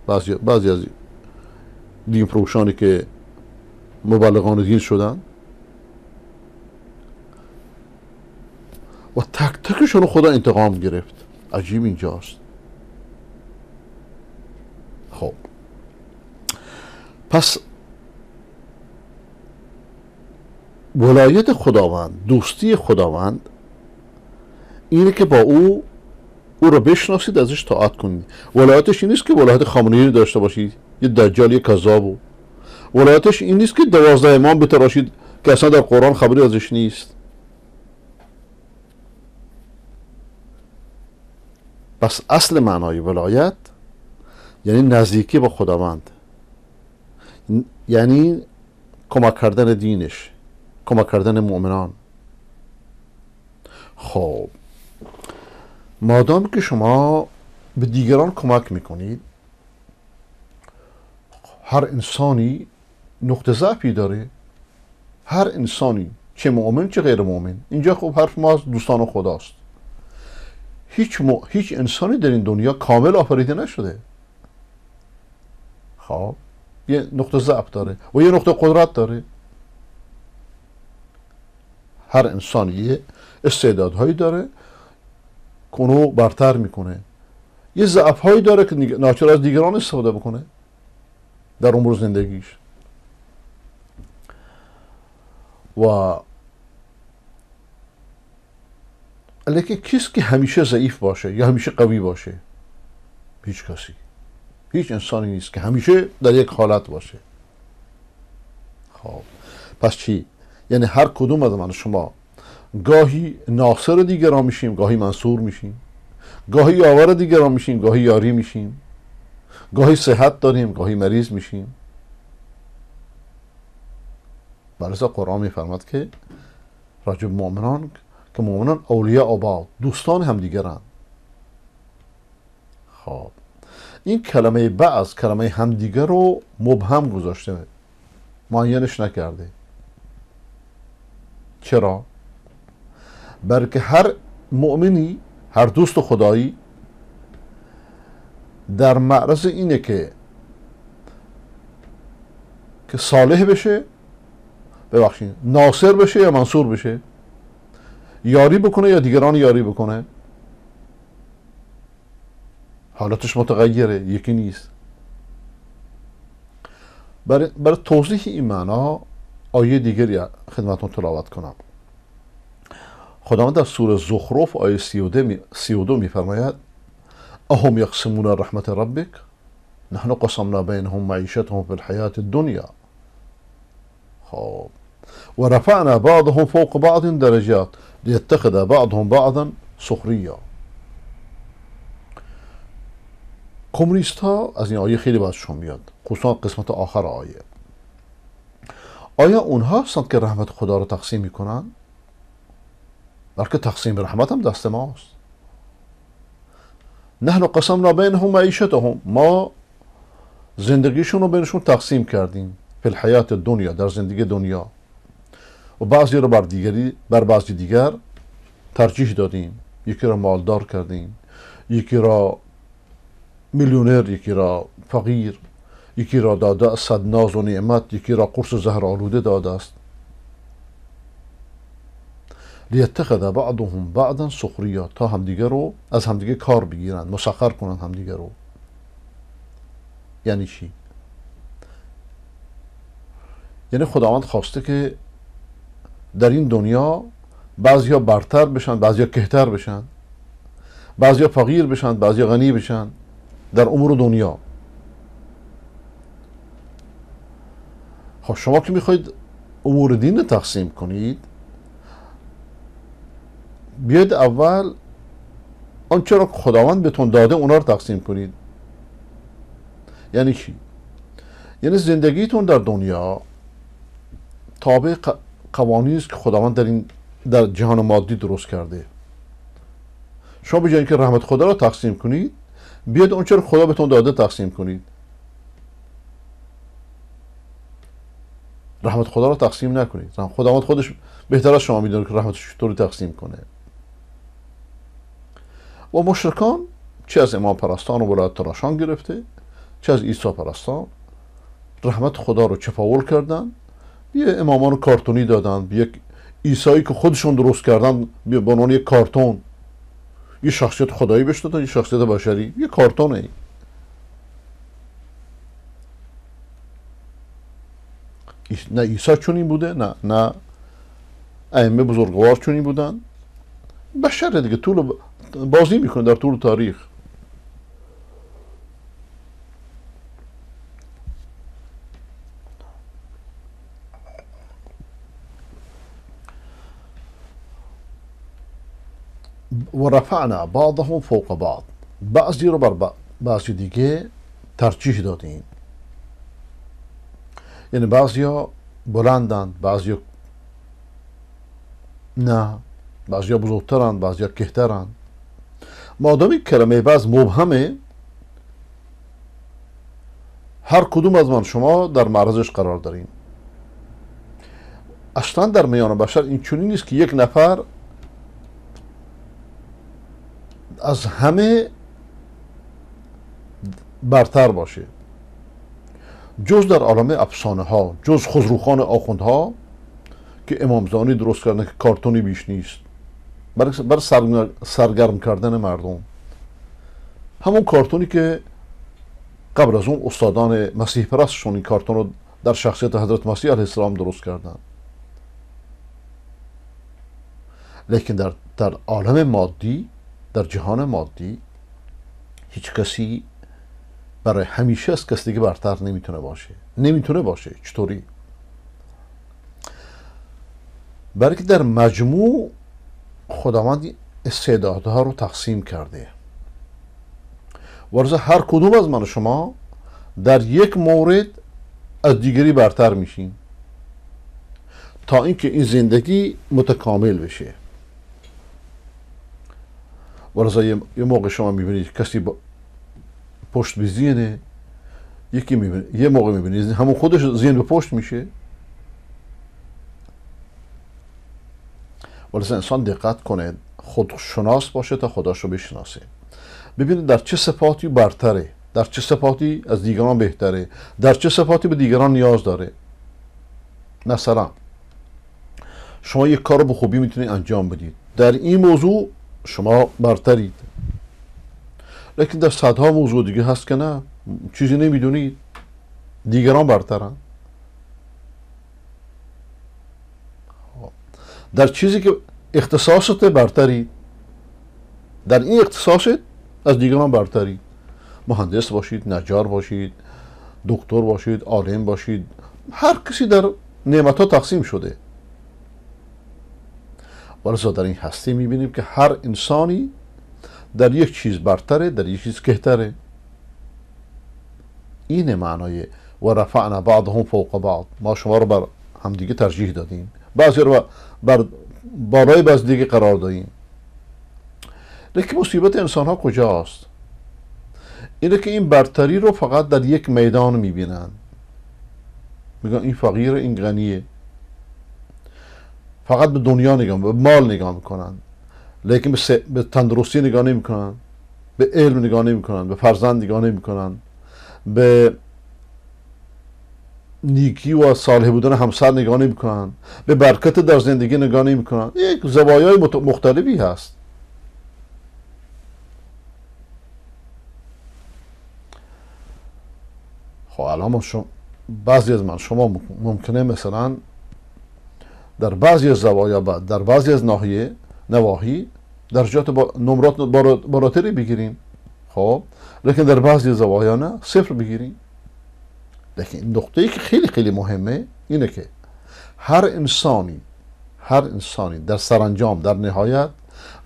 بعضی, بعضی از دین فروشانی که مبلغان دین شدن. و تک تکشون خدا انتقام گرفت. عجیب اینجاست. خب. پس ولایت خداوند دوستی خداوند اینه که با او او رو بشناسید ازش طاعت کنید. ولایتش این نیست که ولایت خامنه‌ای داشته باشید. یه دجال یه کذاب ولایتش این نیست که دوازده امام بتراشید که اصلا در قرآن خبری ازش نیست. پس اصل معنای ولایت یعنی نزدیکی با خداوند. یعنی کمک کردن دینش کمک کردن مؤمنان. خب مادام که شما به دیگران کمک می‌کنید هر انسانی نقطه ضعفی داره. هر انسانی چه مؤمن چه غیر مؤمن. اینجا خب حرف ما از دوستان خداست. هیچ, م... هیچ انسانی در این دنیا کامل آفریده نشده. خب یه نقطه ضعف داره و یه نقطه قدرت داره. هر انسانی یه استعدادهایی داره کنو برتر می‌کنه. یه ضعف هایی داره که ناچار از دیگران استفاده بکنه در امور زندگیش. و لیکن کسی که همیشه ضعیف باشه یا همیشه قوی باشه؟ هیچ کسی. هیچ انسانی نیست که همیشه در یک حالت باشه. خب پس چی؟ یعنی هر کدوم از من شما گاهی ناصر دیگران میشیم گاهی منصور میشیم. گاهی یاور دیگران میشیم گاهی یاری میشیم. گاهی صحت داریم گاهی مریض میشیم. برای قرآن میفرماد که راجب مؤمنان که مؤمنان اولیاء آباد دوستان هم دیگرن خب. این کلمه بعض کلمه همدیگر رو مبهم گذاشته. معینش نکرده. چرا؟ برکه هر مؤمنی هر دوست خدایی در معرض اینه که که صالح بشه ببخشید ناصر بشه یا منصور بشه؟ یاری بکنه یا دیگران یاری بکنه؟ حالتش متغیره یکی نیست. برای, برای توضیح این معنا آیه دیگری خدمتون تلاوت کنم. خداوند در سوره زخرف آیه سی و دو میفرماید اهم یقسمون رحمت ربک؟ نحن قسمنا بینهم معیشتهم فی الحیات الدنیا. خب. و رفعنا بعضهم فوق بعض درجات لیتخذ بعضهم بعضا سخریا کمونیست ها از این آیه خیلی بازشون میاد. خصوصا قسمت آخر آیه. آیا اونها هستند که رحمت خدا رو تقسیم می‌کنن؟ بلکه تقسیم رحمت هم دست ماست. نحن قسمنا بینهم معیشتهم. ما زندگیشون رو بینشون تقسیم کردیم. فی الحیات دنیا در زندگی دنیا. و بعضی رو بر دیگری بر بعضی دیگر ترجیح دادیم. یکی را مالدار کردیم. یکی را میلیونر یکی را فقیر یکی را داده صد ناز و نعمت یکی را قرص زهر آلوده داده است. لیتخذ بعضهم بعضا سخریا تا همدیگه رو از همدیگه کار بگیرن مسخر کنن همدیگه رو. یعنی چی؟ یعنی خداوند خواسته که در این دنیا بعضیا برتر بشن بعضیا کهتر بشن. بعضیا فقیر بشن بعضیا غنی بشن. در امور دنیا. خب شما که می‌خواید امور دین تقسیم کنید بیاید اول آنچه را خداوند بهتون داده اونا رو تقسیم کنید. یعنی چی؟ یعنی زندگیتون در دنیا تابع قوانینی است که خداوند در این در جهان مادی درست کرده. شما به اینکه رحمت خدا را تقسیم کنید بیاید اونچه رو خدا بهتون داده تقسیم کنید. رحمت خدا رو تقسیم نکنید. خداوند خودش بهتر از شما می‌دونه که رحمتش چطوری تقسیم کنه. و مشرکان چه از امام پرستان و ولایت تراشان گرفته چه از عیسی پرستان رحمت خدا رو چپاول کردن یه امامان کارتونی دادن یک عیسایی که خودشون درست کردن به عنوان یک کارتون. یه شخصیت خدایی بهش دادن یه شخصیت بشری. یه کارتونه نه عیسی چونی بوده نه نه ائمه بزرگوار چونی بودن. بشر دیگه طول بازی می‌کنه در طول تاریخ. و رفعنا بعضهم فوق بعض. بعضی رو بر بعضی دیگه ترجیح دادیم یعنی بعضی ها بلندند بعضی نه بعضی ها بزرگترند بعضی ها کهترند مادامی کلمه بعض مبهمه. هر کدوم از من شما در معرضش قرار داریم اصلا در میان بشر این چونی نیست که یک نفر از همه برتر باشه. جز در عالم افسانه ها جز خزروخان ها که امامزانی درست کردن که کارتونی بیش نیست. برای سرگرم کردن مردم. همون کارتونی که قبل از اون استادان مسیح پرستشون این کارتون رو در شخصیت حضرت مسیح علیه السلام درست کردن. لیکن در, در عالم مادی در جهان مادی هیچ کسی برای همیشه از کسی دیگه برتر نمی‌تونه باشه. نمی‌تونه باشه. چطوری؟ برای که در مجموع خداوند استعدادها رو تقسیم کرده. ورزه هر کدوم از من و شما در یک مورد از دیگری برتر میشیم تا اینکه این زندگی متکامل بشه. ورزا یه موقع شما می‌بینید کسی با پشت به یکی می‌بینید یه موقع می‌بینید همون خودش زین به پشت میشه. ولذا انسان دقت کنه خودشناس باشه تا خداش رو بشناسه. ببینید در چه صفاتی برتره در چه صفاتی از دیگران بهتره در چه صفاتی به دیگران نیاز داره. مثلا شما یک کار به خوبی می‌تونید انجام بدید. در این موضوع شما برترید. لیکن در صدها موضوع دیگه هست که نه. چیزی نمی‌دونید. دیگران برترن. در چیزی که اختصاصت برتری در این اختصاصت از دیگران برتری مهندس باشید نجار باشید دکتر باشید عالم باشید. هر کسی در نعمت ها تقسیم شده. ولذا در این هستی می‌بینیم که هر انسانی در یک چیز برتره در یک چیز کهتره. این معنای و رفعنا بعضهم فوق بعض ما شما رو بر همدیگه ترجیح دادیم. بعضی رو بر بالای بعض دیگه قرار دادیم. لیکن مصیبت انسان ها کجاست؟ اینه که این برتری رو فقط در یک میدان می‌بینن. میگن این فقیر این غنیه. فقط به دنیا نگاه به مال نگاه می‌کنن. لیکن به, به تندرستی نگاه نمی‌کنن. به علم نگاه نمی‌کنن. به فرزند نگاه نمی‌کنن. به نیکی و صالح بودن همسر نگاه نمی‌کنن. به برکت در زندگی نگاه نمی‌کنن. یک زوایای مختلفی هست. خب الان شما بعضی از من شما ممکنه مثلا در بعضی از زوایا در بعضی از ناحیه نواحی درجات با نمرات بالاتری بگیریم. خب؟ لیکن در بعضی زوایا نه صفر بگیریم. لیکن نقطه ای که خیلی خیلی مهمه اینه که هر انسانی هر انسانی در سرانجام در نهایت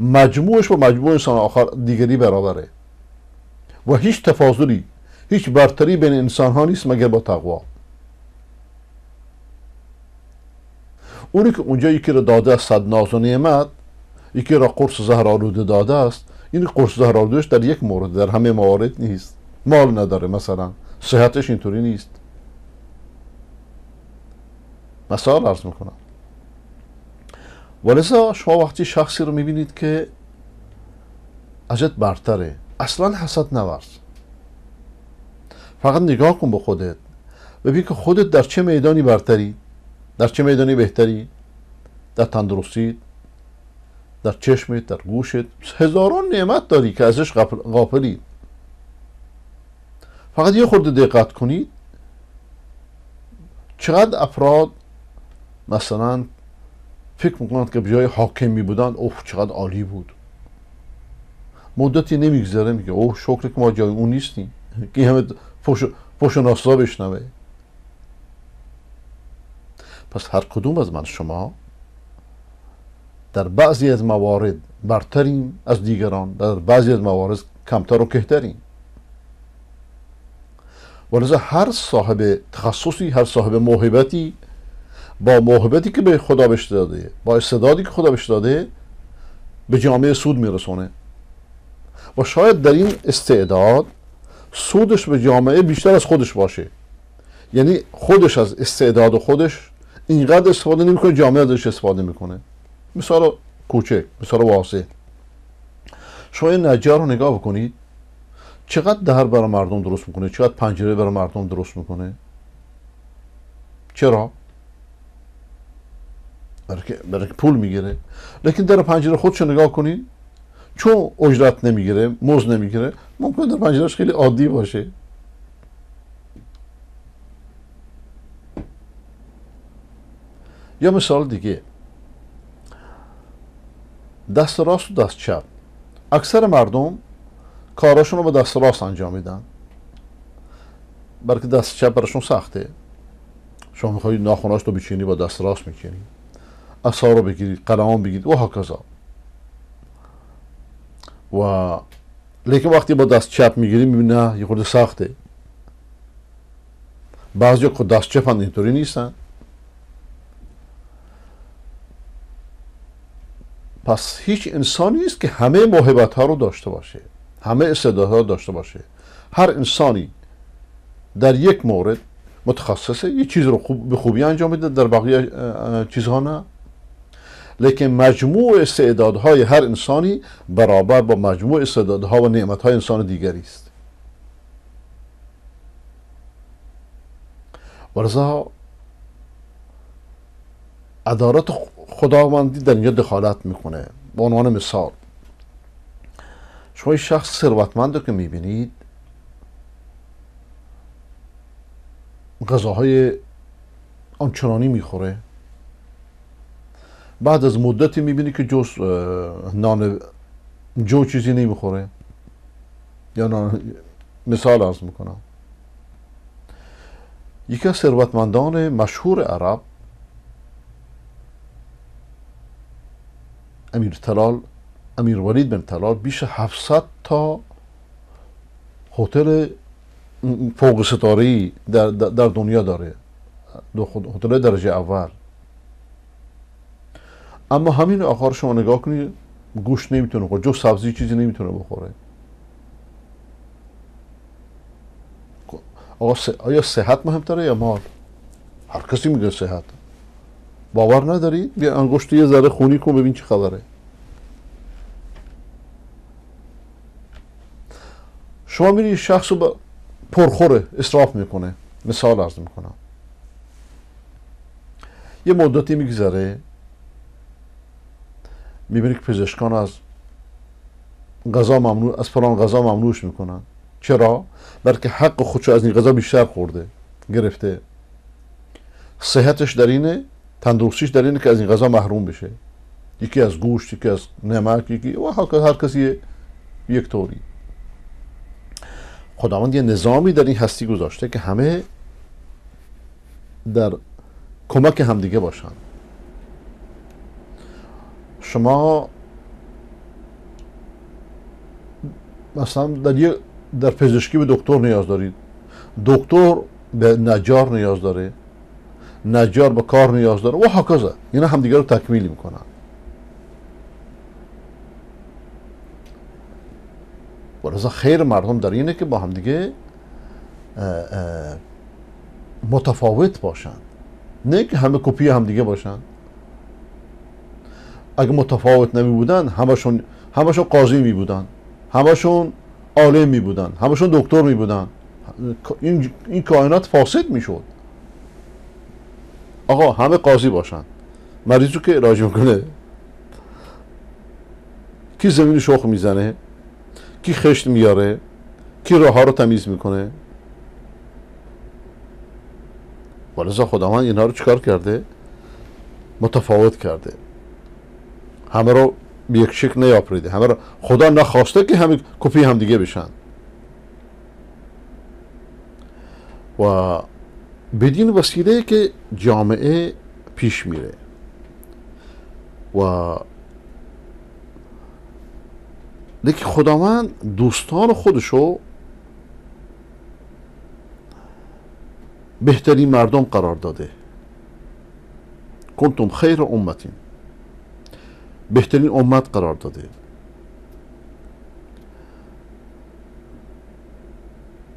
مجموعش با مجموع انسان آخر دیگری برابره. و هیچ تفاضلی هیچ برتری بین انسان ها نیست مگر با تقوا. اونی که اونجا یکی را داده است صد ناز و نعمت یکی را قرص زهر آلوده داده است این قرص زهر آلودهش در یک مورد در همه موارد نیست. مال نداره مثلا. صحتش اینطوری نیست. مثال عرض می‌کنم. ولذا شما وقتی شخصی رو می‌بینید که ازت برتره اصلا حسد نورز. فقط نگاه کن به خودت. ببین که خودت در چه میدانی برتری؟ در چه میدانی بهتری؟ در تندرستی در چشمت؟ در گوشت؟ هزاران نعمت داری که ازش غافلی فقط یه خورده دقت کنید. چقدر افراد مثلا فکر می‌کنند که بجای حاکمی بودن اوه چقدر عالی بود. مدتی نمیگذره میگه اوه شکر که ما جای اون نیستیم. *laughs* که همه پوش و ناسا بشنوه. پس هر کدوم از من شما در بعضی از موارد برتریم از دیگران در بعضی از موارد کمتر و کهتریم. ولذا هر صاحب تخصصی هر صاحب موهبتی با موهبتی که به خدا بهش داده با استعدادی که خدا بهش داده به جامعه سود میرسونه. و شاید در این استعداد سودش به جامعه بیشتر از خودش باشه. یعنی خودش از استعداد خودش اینقدر استفاده نمی‌کنه جامعه ازش استفاده می‌کنه. مثال کوچک مثال واضح. شما نجار رو نگاه بکنید. چقدر در برای مردم درست می‌کنه؟ چقدر پنجره برای مردم درست می‌کنه؟ چرا؟ برای پول می‌گیره. لیکن در پنجره خودشو نگاه کنید. چون اجرت نمی‌گیره موز نمی‌گیره ممکن در پنجرهش خیلی عادی باشه. یا مثال دیگه. دست راست و دست چپ. اکثر مردم کاراشون رو با دست راست انجام میدن. بلکه دست چپ براشون سخته. شما می‌خواهید ناخوناش رو بچینی با دست راست میچینی. اصا رو بگیرید قلم بگیرید. و هکذا و لیکن وقتی با دست چپ می‌گیری می‌بینی نه یه خورده سخته. بعضی که دست چپ اینطوری نیستن. پس هیچ انسانی نیست که همه موهبت ها رو داشته باشه همه استعدادها داشته باشه. هر انسانی در یک مورد متخصصه یه چیز رو خوب به خوبی انجام میده در بقیه چیزها نه. لیکن مجموع استعدادهای هر انسانی برابر با مجموع استعدادها و نعمتهای انسان دیگری است. ورزا عدالت خداوندی در اینجا دخالت می‌کنه. به عنوان مثال. شما شخص ثروتمند رو که می‌بینید غذاهای آنچنانی می‌خوره. بعد از مدتی می‌بینی که جز نان جو چیزی نمی‌خوره. یا نان مثال ارز می‌کنم. یکی از ثروتمندان مشهور عرب امیر تلال امیر ولید بن تلال بیش 700 تا هتل فوق ستاره در, در دنیا داره. هتل درجه اول. اما همین آخر شما نگاه کنید گوشت نمی‌تونه بخوره جو سبزی چیزی نمی‌تونه بخوره. آقا آیا صحت مهمتره یا مال؟ هر کسی میگه صحت. باور نداری؟ بیا انگشت یه ذره خونی کن ببین چه خبره. شما میری شخص رو پرخوره اصراف می‌کنه. مثال ارز می‌کنم. یه مدتی میگذره می‌بینی که پزشکان از غذا ممنوع از فلان غذا ممنوعش می‌کنن. چرا؟ بلکه حق خودشو از این غذا بیشتر خورده گرفته. صحتش در اینه تندرستیش در اینه که از این غذا محروم بشه. یکی از گوشت یکی از نمک یکی و هر کسی یک طوری. خداوند یه نظامی در این هستی گذاشته که همه در کمک همدیگه باشن. شما مثلا در, در پزشکی به دکتر نیاز دارید. دکتر به نجار نیاز داره. نجار به کار نیاز داره. و هکذا اینا همدیگه رو تکمیل می‌کنن. ولذا خیر مردم در اینه که با همدیگه متفاوت باشن. نه که همه کپی همدیگه باشن. اگه متفاوت نمی بودن همشون همشون قاضی می بودن همشون عالم می بودن همشون دکتر می بودن این, این کائنات فاسد می آقا همه قاضی باشن. مریض رو که علاج می‌کنه. کی زمین شخ می‌زنه؟ کی خشت میاره کی راه ها رو تمیز می‌کنه؟ ولذا خداوند اینها رو چکار کرده؟ متفاوت کرده. همه رو به یک شکل نیافریده همه رو خدا نخواسته که همه کپی هم دیگه بشن. و بدین وسیله که جامعه پیش میره و لیکن خداوند دوستان خودشو بهترین مردم قرار داده. کنتم خیر امتین. بهترین امت قرار داده.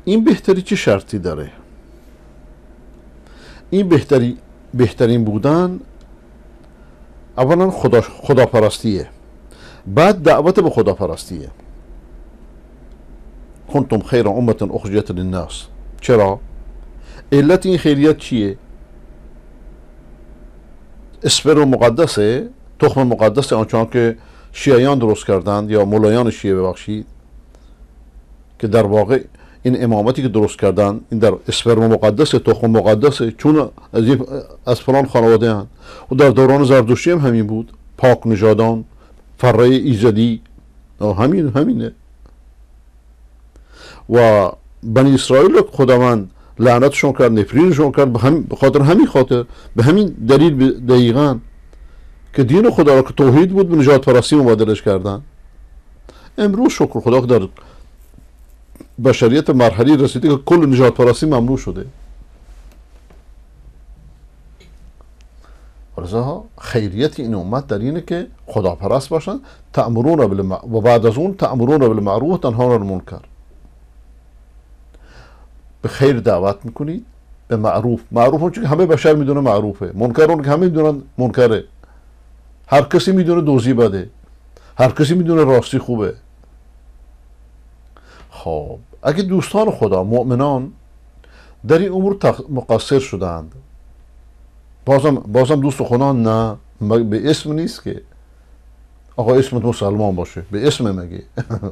این بهتری چه شرطی داره؟ این بهتری بهترین بودن اولا خدا خداپرستیه. بعد دعوت به خداپرستیه. کنتم خیر امت اخرجت للناس. چرا؟ علت این خیریت چیه؟ اسپر مقدسه تخم مقدس آنچنان که شیعیان درست کردند یا مولایان شیعه ببخشید که در واقع این امامتی که درست کردن این در اسپرم مقدس تخم مقدس چون از, از فلان خانواده هن. و در دوران زردوشی هم همین بود. پاک نژادان فره ایزدی همین همینه. و بنی اسرائیل خداوند لعنتشون کرد نفرینشون کرد به, هم خاطر همین خاطر به همین دلیل دقیقا که دین خدا را که توحید بود به نجات پرستی مبادلش کردن. امروز شکر خدا که در بشریت مرحلی رسیده که کل نجات پرستی ممنوع شده. ولذا خیریت این امت در اینه که خدا پرست باشن تأمرون و بعد از اون تأمرون بالمعروف تنها المنکر. به خیر دعوت می‌کنید به معروف. معروف اون همه بشر می‌دونه معروفه. منکر اون که همه می‌دونن منکره. هر کسی می‌دونه دوزی بده. هر کسی می‌دونه راستی خوبه. خب اگه دوستان خدا مؤمنان در این امور مقصر شدند. بازم بازم دوست خدا نه به اسم نیست که؟ آقا اسمت مسلمان باشه. به اسم مگه؟ *laughs*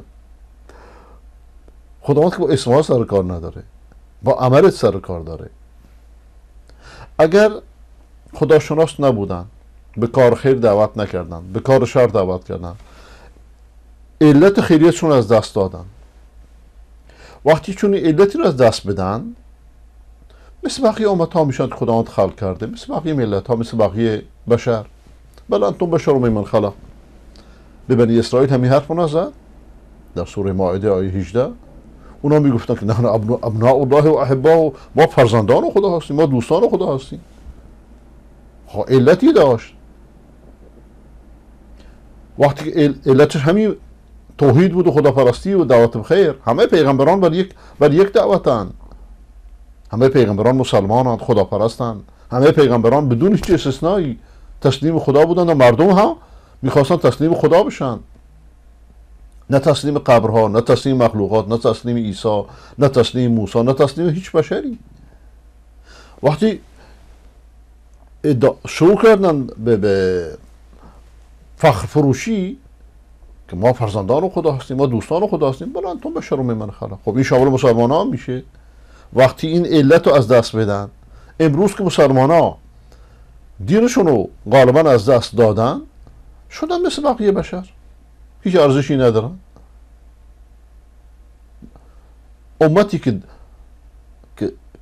خداوند که با اسم ها سر کار نداره. با عملت سر کار داره. اگر خداشناس نبودن به کار خیر دعوت نکردن به کار شر دعوت کردن علت خیریتشون از دست دادن. وقتی چون علتی رو از دست بدن مثل بقیه امت ها میشن خداوند خلق کرده مثل بقیه ملت ها مثل بقیه بشر. بل انتم بشر من خلق. به بنی اسرائیل همین حرف نزد؟ در سوره ماعده آیه 18 اونا می‌گفتن که نه ابناء الله و احبا ما فرزندان خدا هستیم ما دوستان خدا هستیم. ها علتی داشت. وقتی علتش همین توحید بود و خداپرستی و دعوت خیر. همه پیغمبران بر یک بر یک دعوتن. همه پیغمبران مسلمانند خداپرستند. همه پیغمبران بدون هیچ استثنایی تسلیم خدا بودند و مردم هم می‌خواستن تسلیم خدا بشن. نه تسلیم قبرها نه تسلیم مخلوقات نه تسلیم عیسی نه تسلیم موسی نه تسلیم هیچ بشری. وقتی شروع کردن به, به فخر فروشی که ما فرزندان خدا هستیم ما دوستان خدا هستیم بلا انتم بشر من خلق خب این شامل مسلمان ها میشه. وقتی این علت رو از دست بدن امروز که مسلمان ها دینشون رو غالبا از دست دادن شدن مثل بقیه بشر. هیچ ارزشی ندارن. امتی که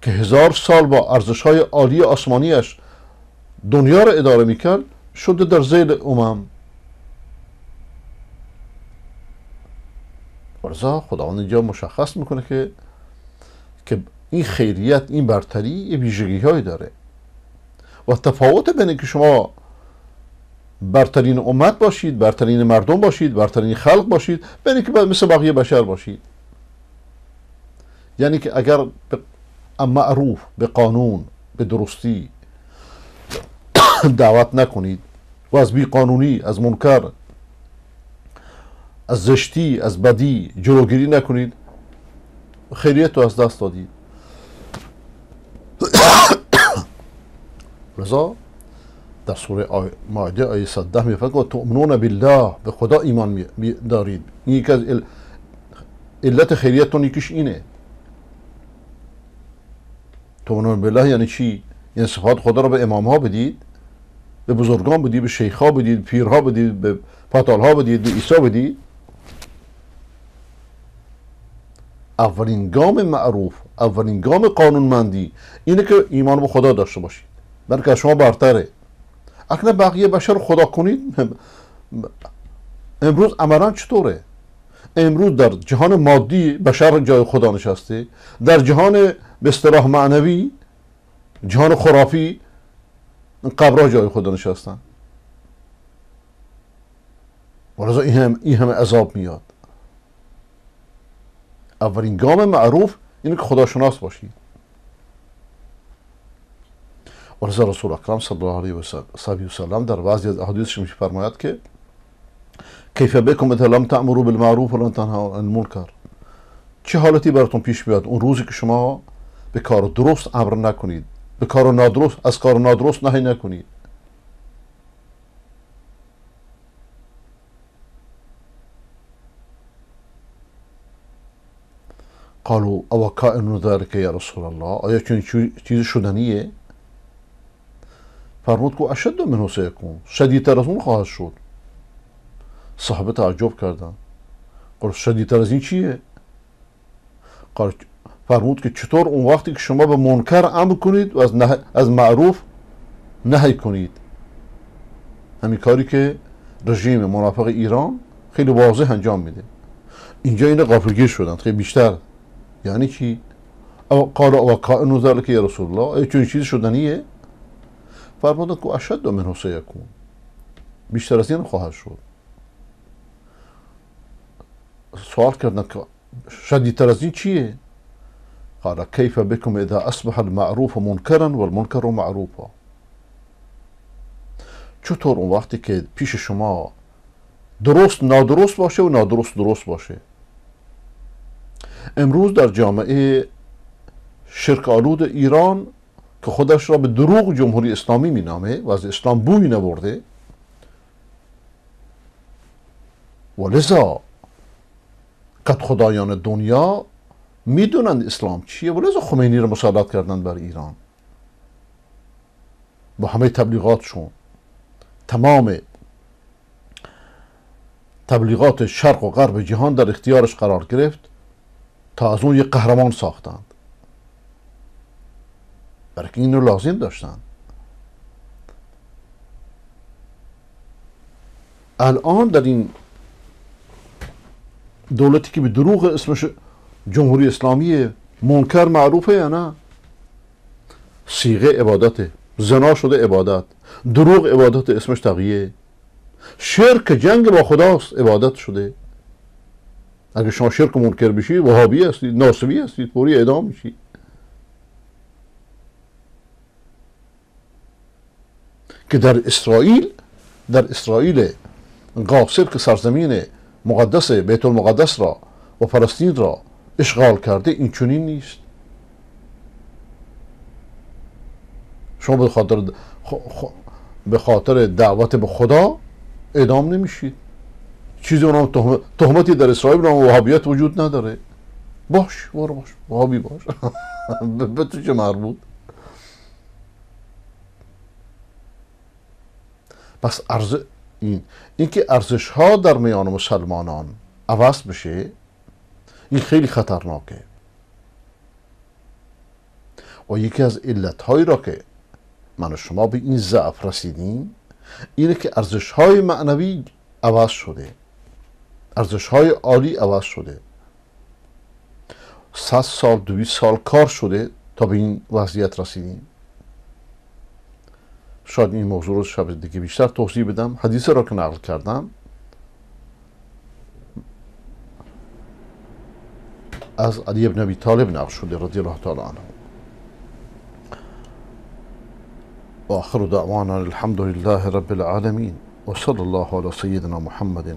که هزار سال با ارزش های عالی آسمانیش دنیا رو اداره می‌کرد شده در زیل امم. ورزا خداوند اینجا مشخص می‌کنه که که این خیریت این برتری یه ویژگی هایی داره. و تفاوت بین که شما برترین امت باشید برترین مردم باشید برترین خلق باشید بین که مثل بقیه بشر باشید. یعنی که اگر به معروف به قانون به درستی *coughs* دعوت نکنید و از بی قانونی از منکر از زشتی از بدی جلوگیری نکنید. خیریت رو از دست دادید. *coughs* لذا در سوره مایده آیه 110 میفرماید تؤمنون بالله به خدا ایمان دارید. این یکی از علت خیریتتون یکیش اینه. تؤمنون بالله یعنی چی؟ یعنی صفات خدا رو به امام ها بدید به بزرگان بدید به شیخ ها بدید پیرها بدید به پاتال ها بدید به عیسی بدید. اولین گام معروف اولین گام قانونمندی اینه که ایمان به خدا داشته باشید. بلکه شما برتره. اکنه بقیه بشر خدا کنید. امروز عملا چطوره؟ امروز در جهان مادی بشر جای خدا نشسته. در جهان به اصطلاح معنوی جهان خرافی قبرها جای خدا نشستن. ولذا این هم این عذاب میاد. اولین گام معروف اینه که خداشناس باشید ولذا رسول اکرم صلی الله علیه و سلم در بعضی از احادیثش میفرماید که کیف بکم اذا لم تأمروا بالمعروف ولن تنهوا عن المنکر. چه حالتی براتون پیش میاد؟ اون روزی که شما به کار درست امر نکنید به کار نادرست از کار نادرست نهی نکنید. قالوا او کائن ذلك یا رسول الله؟ آیا چنین چیز شدنیه؟ فرمود که اشد منه سیکون. شدیدتر از اون خواهد شد. صحابه تعجب کردن. قال شدیدتر از این چیه؟ قال فرمود که چطور اون وقتی که شما به منکر امر کنید و از, از معروف نهی کنید. همین کاری که رژیم منافق ایران خیلی واضح انجام میده. اینجا این غافلگیر شدن. خیلی بیشتر یعنی چی؟ أو قال أو کائن ذلك یا رسول الله؟ ای چون چیز شدنیه؟ فرمود که اشد منه سیکون. بیشتر از این خواهد سوال کردن از این چیه؟ قال كيف بكم اذا اصبح المعروف منكرا والمنكر معروفا. چطور اون وقتی که پیش شما درست نادرست باشه و نادرست درست باشه؟ امروز در جامعه شرک آلود ایران که خودش را به دروغ جمهوری اسلامی مینامه و از اسلام بوی نبرده و لذا قد خدایان دنیا می‌دونند اسلام چیه و لذا خمینی رو مسلط کردن بر ایران. با همه تبلیغاتشون تمام تبلیغات شرق و غرب جهان در اختیارش قرار گرفت. تا از اون یک قهرمان ساختند. برای این رو لازم داشتن الان در این دولتی که به دروغ اسمش جمهوری اسلامی منکر معروفه یا نه؟ سیغه عبادته زنا شده عبادت دروغ عبادت اسمش تقیه. شرک جنگ با خداست عبادت شده. اگه شما شرک منکر بشید وهابی هستید ناصبی هستید فوری اعدام میشید که در اسرائیل در اسرائیل قاصب که سرزمین مقدس بیت المقدس را و فلسطین را اشغال کرده این چنین نیست. شما به خاطر به خاطر دعوت به خدا اعدام نمیشید. چیزی اونم تهمتی در اسرائیل نام وهابیت وجود نداره. باش برو باش. وهابی باش. *laughs* به تو چه مربوط؟ پس ارز این اینکه ارزش ها در میان مسلمانان عوض بشه این خیلی خطرناکه. و یکی از علت هایی را که من و شما به این ضعف رسیدیم اینه که ارزش های معنوی عوض شده. ارزش های عالی عوض شده. صد سال دویست سال کار شده تا به این وضعیت رسیدیم. شاید این موضوع رو شب دیگه بیشتر توضیح بدم. حدیث را که نقل کردم. از علی ابن ابی طالب نقل شده رضی الله تعالی عنه. وآخر دعوانا الحمد لله رب العالمين وصلى الله على سيدنا محمد.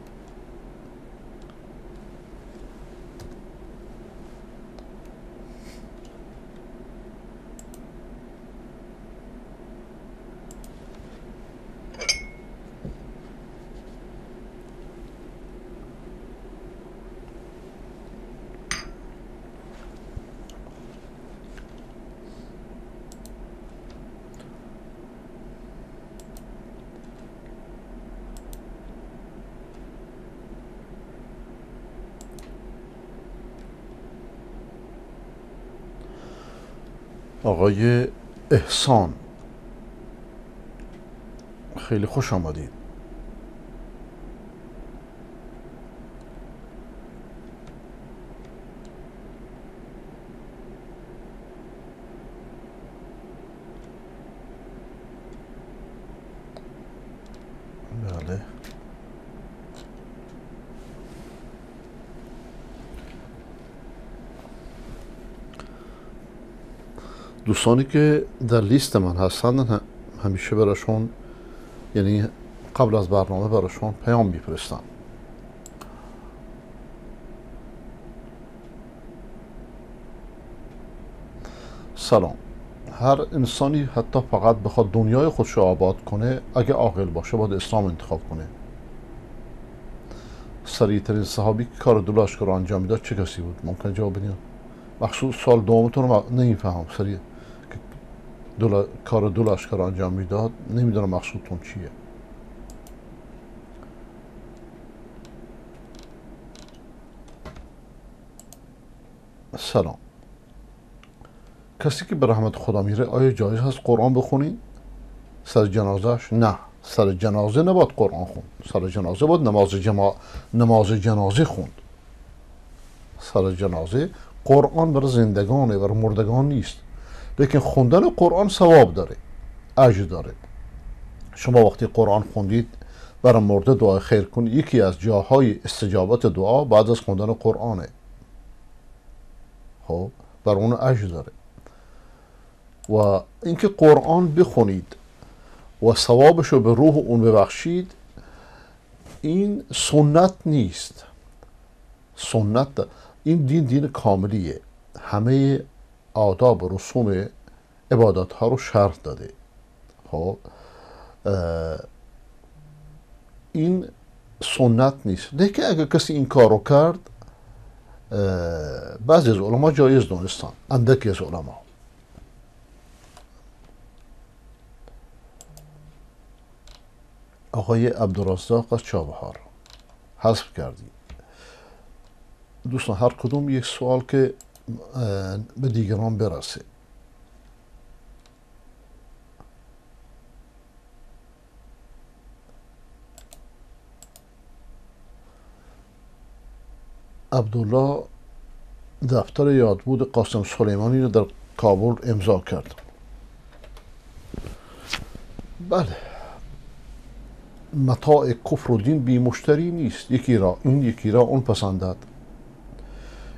آقای احسان خیلی خوش آمدید بله دوستانی که در لیست من هستند همیشه براشون یعنی قبل از برنامه براشون پیام میفرستم. سلام. هر انسانی حتی فقط بخواد دنیای خودش رو آباد کنه اگه عاقل باشه باید اسلام انتخاب کنه. سریعترین صحابی که کار دولاش رو انجام می‌داد چه کسی بود؟ ممکن جواب بدین؟ مخصوص سال دومتون رو نمیفهم سریع. دولا... کار دو لشکر انجام می‌داد نمی‌دونم مقصودتون چیه. سلام. کسی که به رحمت خدا میره آیا جایز هست قرآن بخونی؟ سر جنازهش؟ نه. سر جنازه نباید قرآن خوند سر جنازه باید نماز, جما... نماز جنازه خوند. سر جنازه قرآن برای زندگانه برای مردگان نیست. لیکن خوندن قرآن ثواب داره اجر داره. شما وقتی قرآن خوندید برای مرده دعای خیر کنید یکی از جاهای استجابت دعا بعد از خوندن قرآنه. خب بر اون اجر داره. و اینکه قرآن بخونید و ثوابش رو به روح اون ببخشید این سنت نیست. سنت این دین دین کاملیه. همه آداب و رسوم عبادت ها رو شرط داده. خب این سنت نیست. لیکن اگر کسی این کار رو کرد بعضی از علما جایز دونستان اندکی از علما. آقای عبدالرزاق از چابهار. حذف کردی دوستان هر کدوم یک سوال که به دیگران برسه عبدالله دفتر یادبود قاسم سلیمانی رو در کابل امضا کرد. بله. متاع کفر و دین بی مشتری نیست. یکی را این یکی را اون پسندد.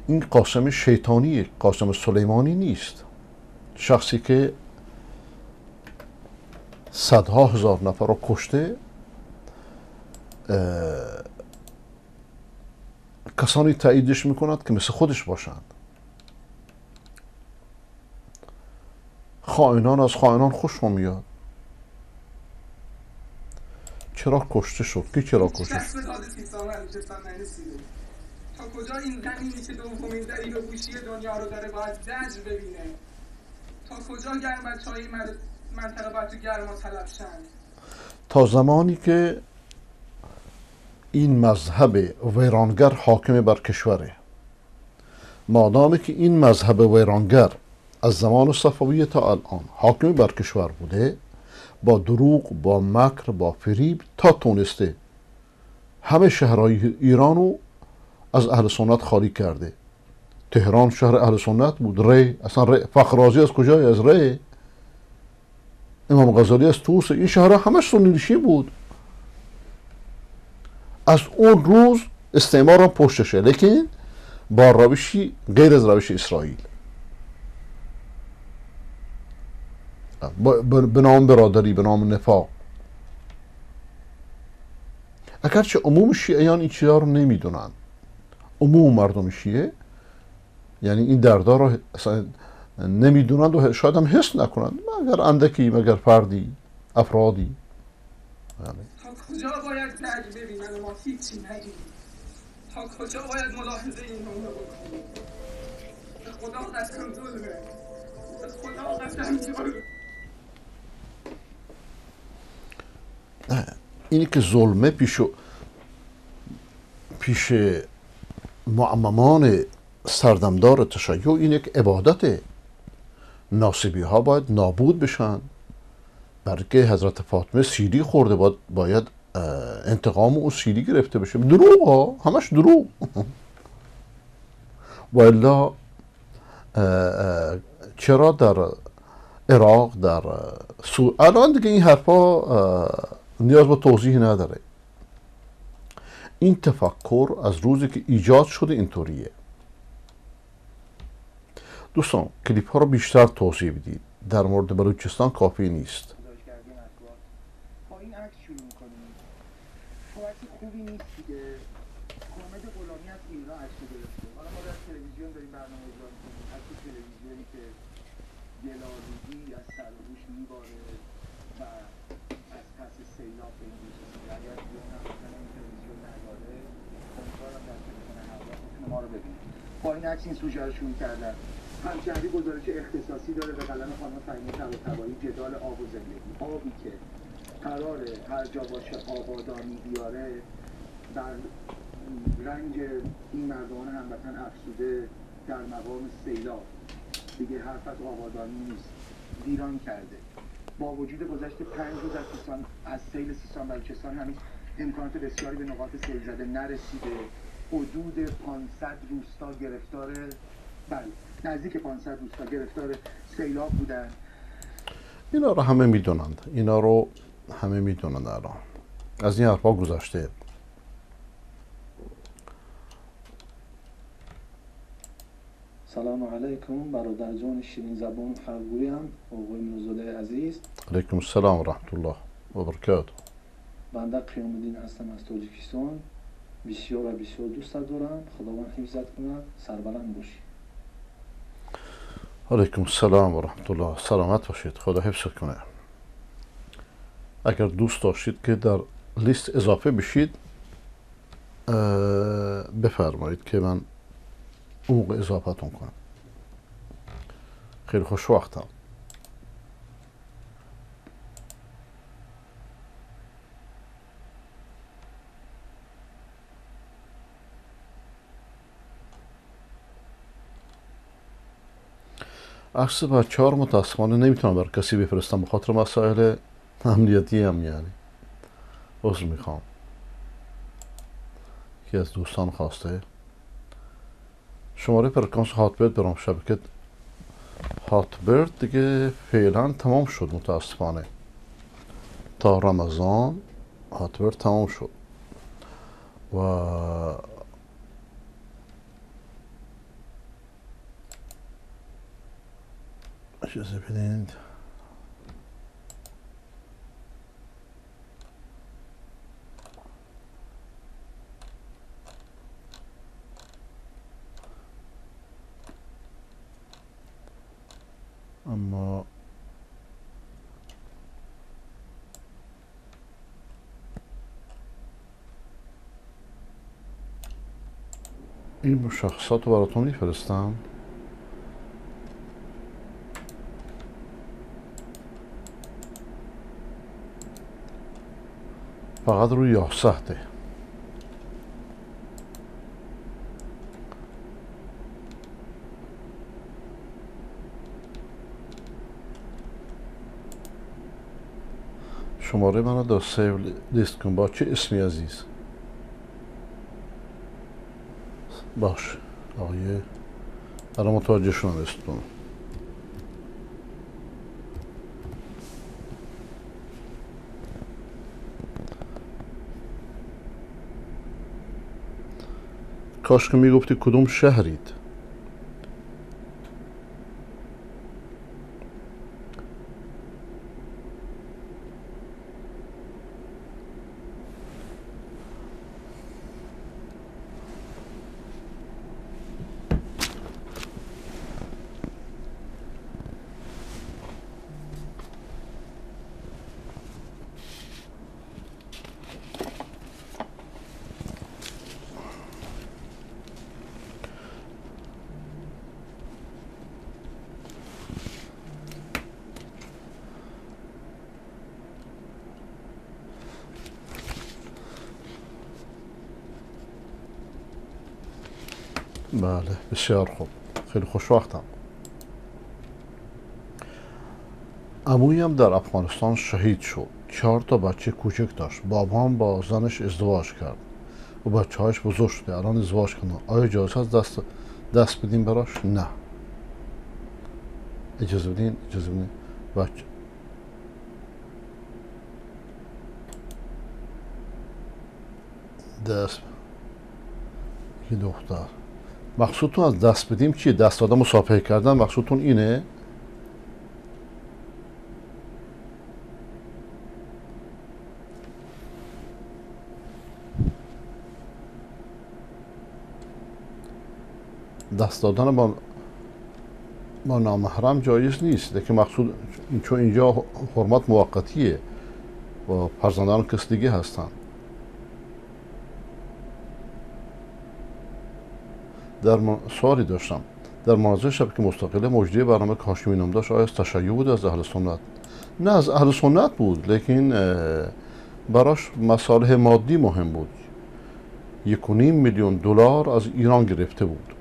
این قاسم شیطانی قاسم سلیمانی نیست. شخصی که صدها هزار نفر رو کشته کسانی تاییدش می‌کند که مثل خودش باشند. خائنان از خائنان خوش میاد. چرا کشته شد؟ کی چرا کشته شد؟ تا کجا این زمینی که دومین دلیل و گوشی دنیا رو داره باید زجر ببینه؟ تا کجا گرم بچه های منطقه باید تو گرما طلب شند تا زمانی که این مذهب ویرانگر حاکم بر کشوره. مادامی که این مذهب ویرانگر از زمان صفویه تا الان حاکم بر کشور بوده با دروغ با مکر با فریب تا تونسته همه شهرهای ایرانو از اهل سنت خالی کرده. تهران شهر اهل سنت بود. ری اصلا ری فخرازی از کجای از ری؟ امام غزالی از توس این شهرها همش سنی بود. از اون روز استعمار هم پشتشه لیکن با روشی غیر از روش اسرائیل. به نام برادری به نام نفاق. اگرچه عموم شیعیان این چیزها رو نمی‌دونن. عموم مردم شیعه یعنی این دردها رو اصلا نمی‌دونند و شاید هم حس نکنند مگر اندکی مگر فردی افرادی. یعنی. تا کجا باید درد ببینن ما هیچی نگیم تا کجا باید ملاحظه این رو بکنیم؟ به خدا قسم ظلمه به خدا قسم ظلمه اینی که ظلمه پیش پیش معممان سردمدار تشیع این یک عبادته. ناسبی ها باید نابود بشن. برای حضرت فاطمه سیدی خورده باید, باید انتقام او سیدی گرفته بشه. دروغ ها همش دروغ. *laughs* و چرا در عراق در سو الان دیگه این حرفا نیاز به توضیح نداره. این تفکر از روزی که ایجاد شده اینطوریه. دوستان کلیپ ها رو بیشتر توضیح بدید. در مورد بلوچستان کافی نیست. خب از میباره و از پس سیلاب روز اگر بیان هم این تلویزیون نداره امیدوارم در تلویزیون همراه بتونه ما رو ببینید با این عکس این سوژه رو شروع کردن. همشهری گزارش اختصاصی داره به قلم خانم فهیمه طباطبایی جدال آب و زندگی. آبی که قرار هر جا باشه آبادانی بیاره در رنج این مردمان هموطن افسوده در مقام سیلاب. دیگه حرف از آبادانی نیست. ویران کرده. با وجود گذشت پنج روز از از سیل سیستان بلوچستان هنوز امکانات بسیاری به نقاط سیل زده نرسیده. حدود 500 روستا گرفتار بله نزدیک 500 روستا گرفتار سیلاب بودن. اینا رو همه می‌دونند. اینا رو همه می‌دونند الان. از این حرفا گذشته. سلام علیکم برادر جان شیرین زبان حقگویم آقای نزوله عزیز. علیکم السلام و رحمت الله و برکاته. بنده قیام الدین هستم از تاجیکستان. بسیار بسیار دوست دارم. خداوند حفظت کنه. سربلند باشی. علیکم السلام و رحمت الله سلامت باشید. خدا حفظ کنه. اگر دوست داشتید که در لیست اضافه بشید بفرمایید که من اون اضافتون کنم. خیلی خوش وقتم عکس بچه ها متاسفانه نمی‌تونم بر کسی بفرستم. به خاطر مسائل امنیتی هم یعنی. عذر می‌خوام. یکی از دوستان خواسته. شماره فرکانس هاتبرد برام. شبکه هاتبرد دیگه فعلا تمام شد متاسفانه. تا رمضان هاتبرد تمام شد. و اجازه بدید اما این مشخصات رو براتون میفرستم. فقط روی یاسته شماره منو در سیو لیست کن. با چه اسمی عزیز؟ باش. آقای الان متوجه شدم اسمتون کاش که می‌گفتی کدوم شهرید؟ بله بسیار خوب. خیلی خوشوقتم. اموی هم در افغانستان شهید شد. چهار تا بچه کوچک داشت. بابام با زنش ازدواج کرد. و بچه هایش بزرگ شده. الان ازدواج کنه. آیا اجازه هست دست, دست بدیم براش؟ نه. اجازه بدین؟ اجازه بدین؟ بچه دست یه دختر. مقصودتون از دست بدیم چیه دست دادن مسافه کردن مقصودتون اینه دست دادن با با نامحرم جایز نیست لیکن مقصود چون اینجا حرمت موقتیه و فرزندان کس دیگه هستن در سوالی داشتم. در مناظر شب که مستقله مجدی برنامه کاشمی نام داشت آیا تشیع بود از اهل سنت؟ نه از اهل سنت بود لیکن براش مصالح مادی مهم بود. یک میلیون دلار از ایران گرفته بود.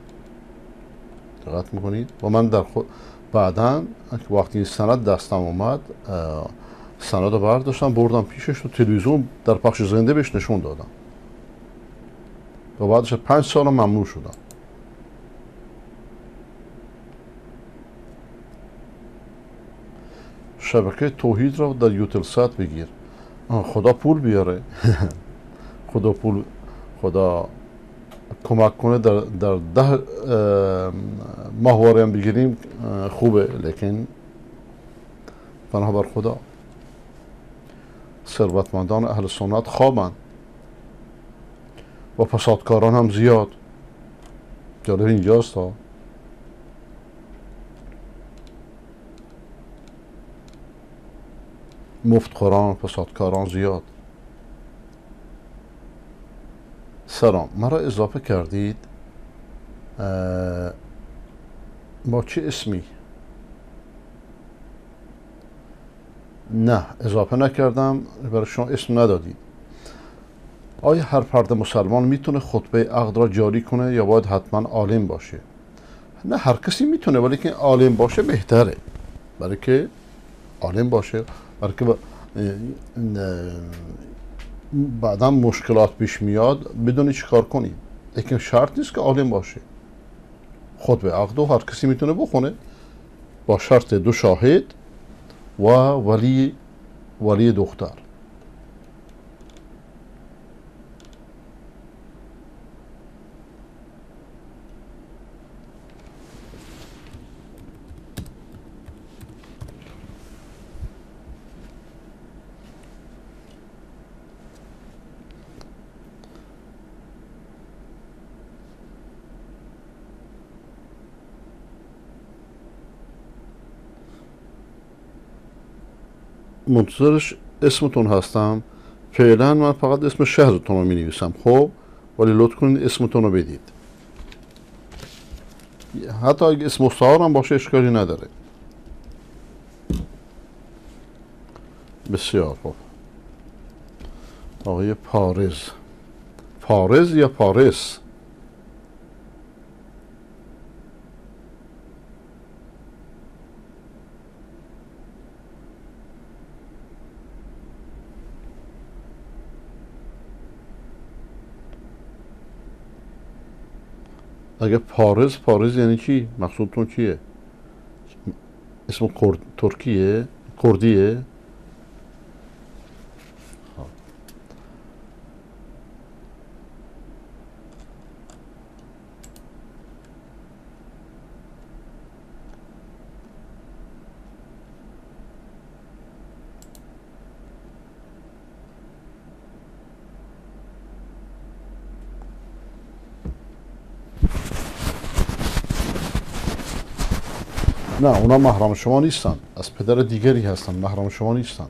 دقت می‌کنید؟ و من در خود بعدا وقتی این سند دستم اومد سند رو برداشتم بردم پیشش تو تلویزیون در پخش زنده بهش نشون دادم. و بعدش پنج سال ممنوع شدم. شبکه توحید را در یوتلسات بگیر. خدا پول بیاره. *laughs* خدا پول خدا کمک کنه در, در ده ماهواره هم بگیریم خوبه. لیکن پناه بر خدا. ثروتمندان اهل سنت خوابند و فسادکاران هم زیاد. جالب اینجاست ها. مفتخوران فسادکاران زیاد. سلام مرا اضافه کردید با چه اسمی؟ نه اضافه نکردم برای شما اسم ندادید. آیا هر فرد مسلمان می‌تونه خطبه عقد را جاری کنه یا باید حتما عالم باشه؟ نه هر کسی می‌تونه ولی که عالم باشه بهتره. برای که عالم باشه. برای بعدا مشکلات پیش میاد بدونی چی کار کنی لیکن شرط نیست که عالم باشه خود به عقد و هر کسی می‌تونه بخونه با شرط دو شاهد و ولی ولی دختر منتظرش اسمتون هستم. فعلا من فقط اسم شهرتون رو می نویسم خب؟ ولی لطف کنید اسمتون رو بدید. حتی اگه اسم مستعار هم باشه اشکالی نداره. بسیار خوب. آقای پارز. پارز یا پارس؟ اگه پارز پارز یعنی چی؟ مقصودتون چیه؟ اسم کرد... ترکیه؟ کردیه؟ نه اونا محرم شما نیستن. از پدر دیگری هستن محرم شما نیستن.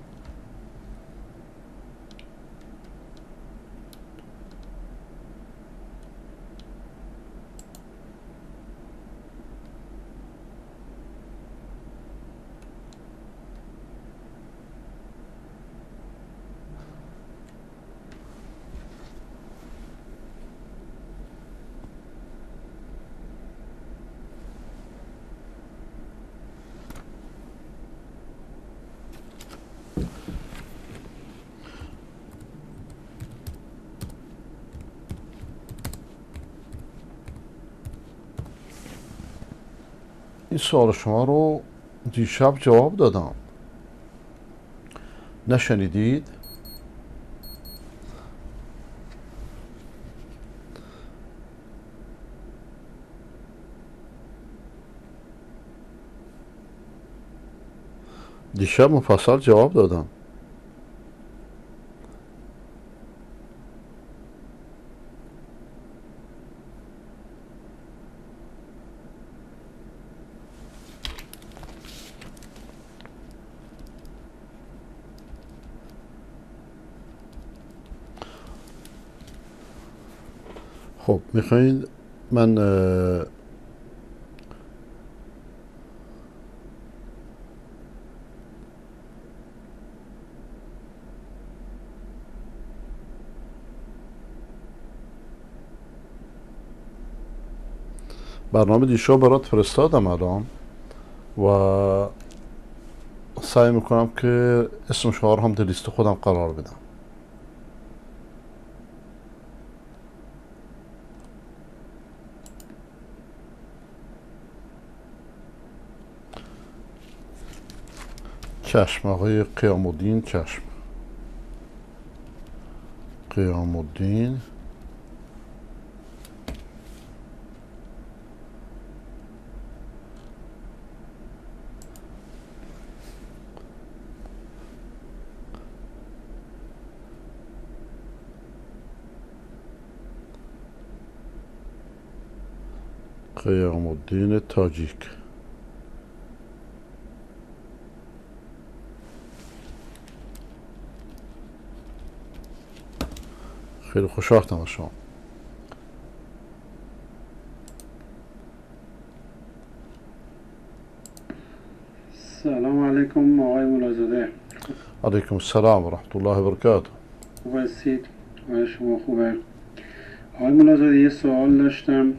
سوال شما رو دیشب جواب دادم. نشنیدید؟ دیشب مفصل جواب دادم خب می‌خواین؟ من برنامه دیشب برات فرستادم الان و سعی می‌کنم که اسم شما رو هم در لیست خودم قرار بدم. چشم آقای قیام الدین چشم. قیام الدین قیام الدین تاجیک. خیلی خوشحالم از شما. سلام علیکم آقای ملازده علیکم السلام و رحمت الله و برکاته. خوب هستید؟ آقای شما خوبه؟ آقای ملازده یه سوال داشتم.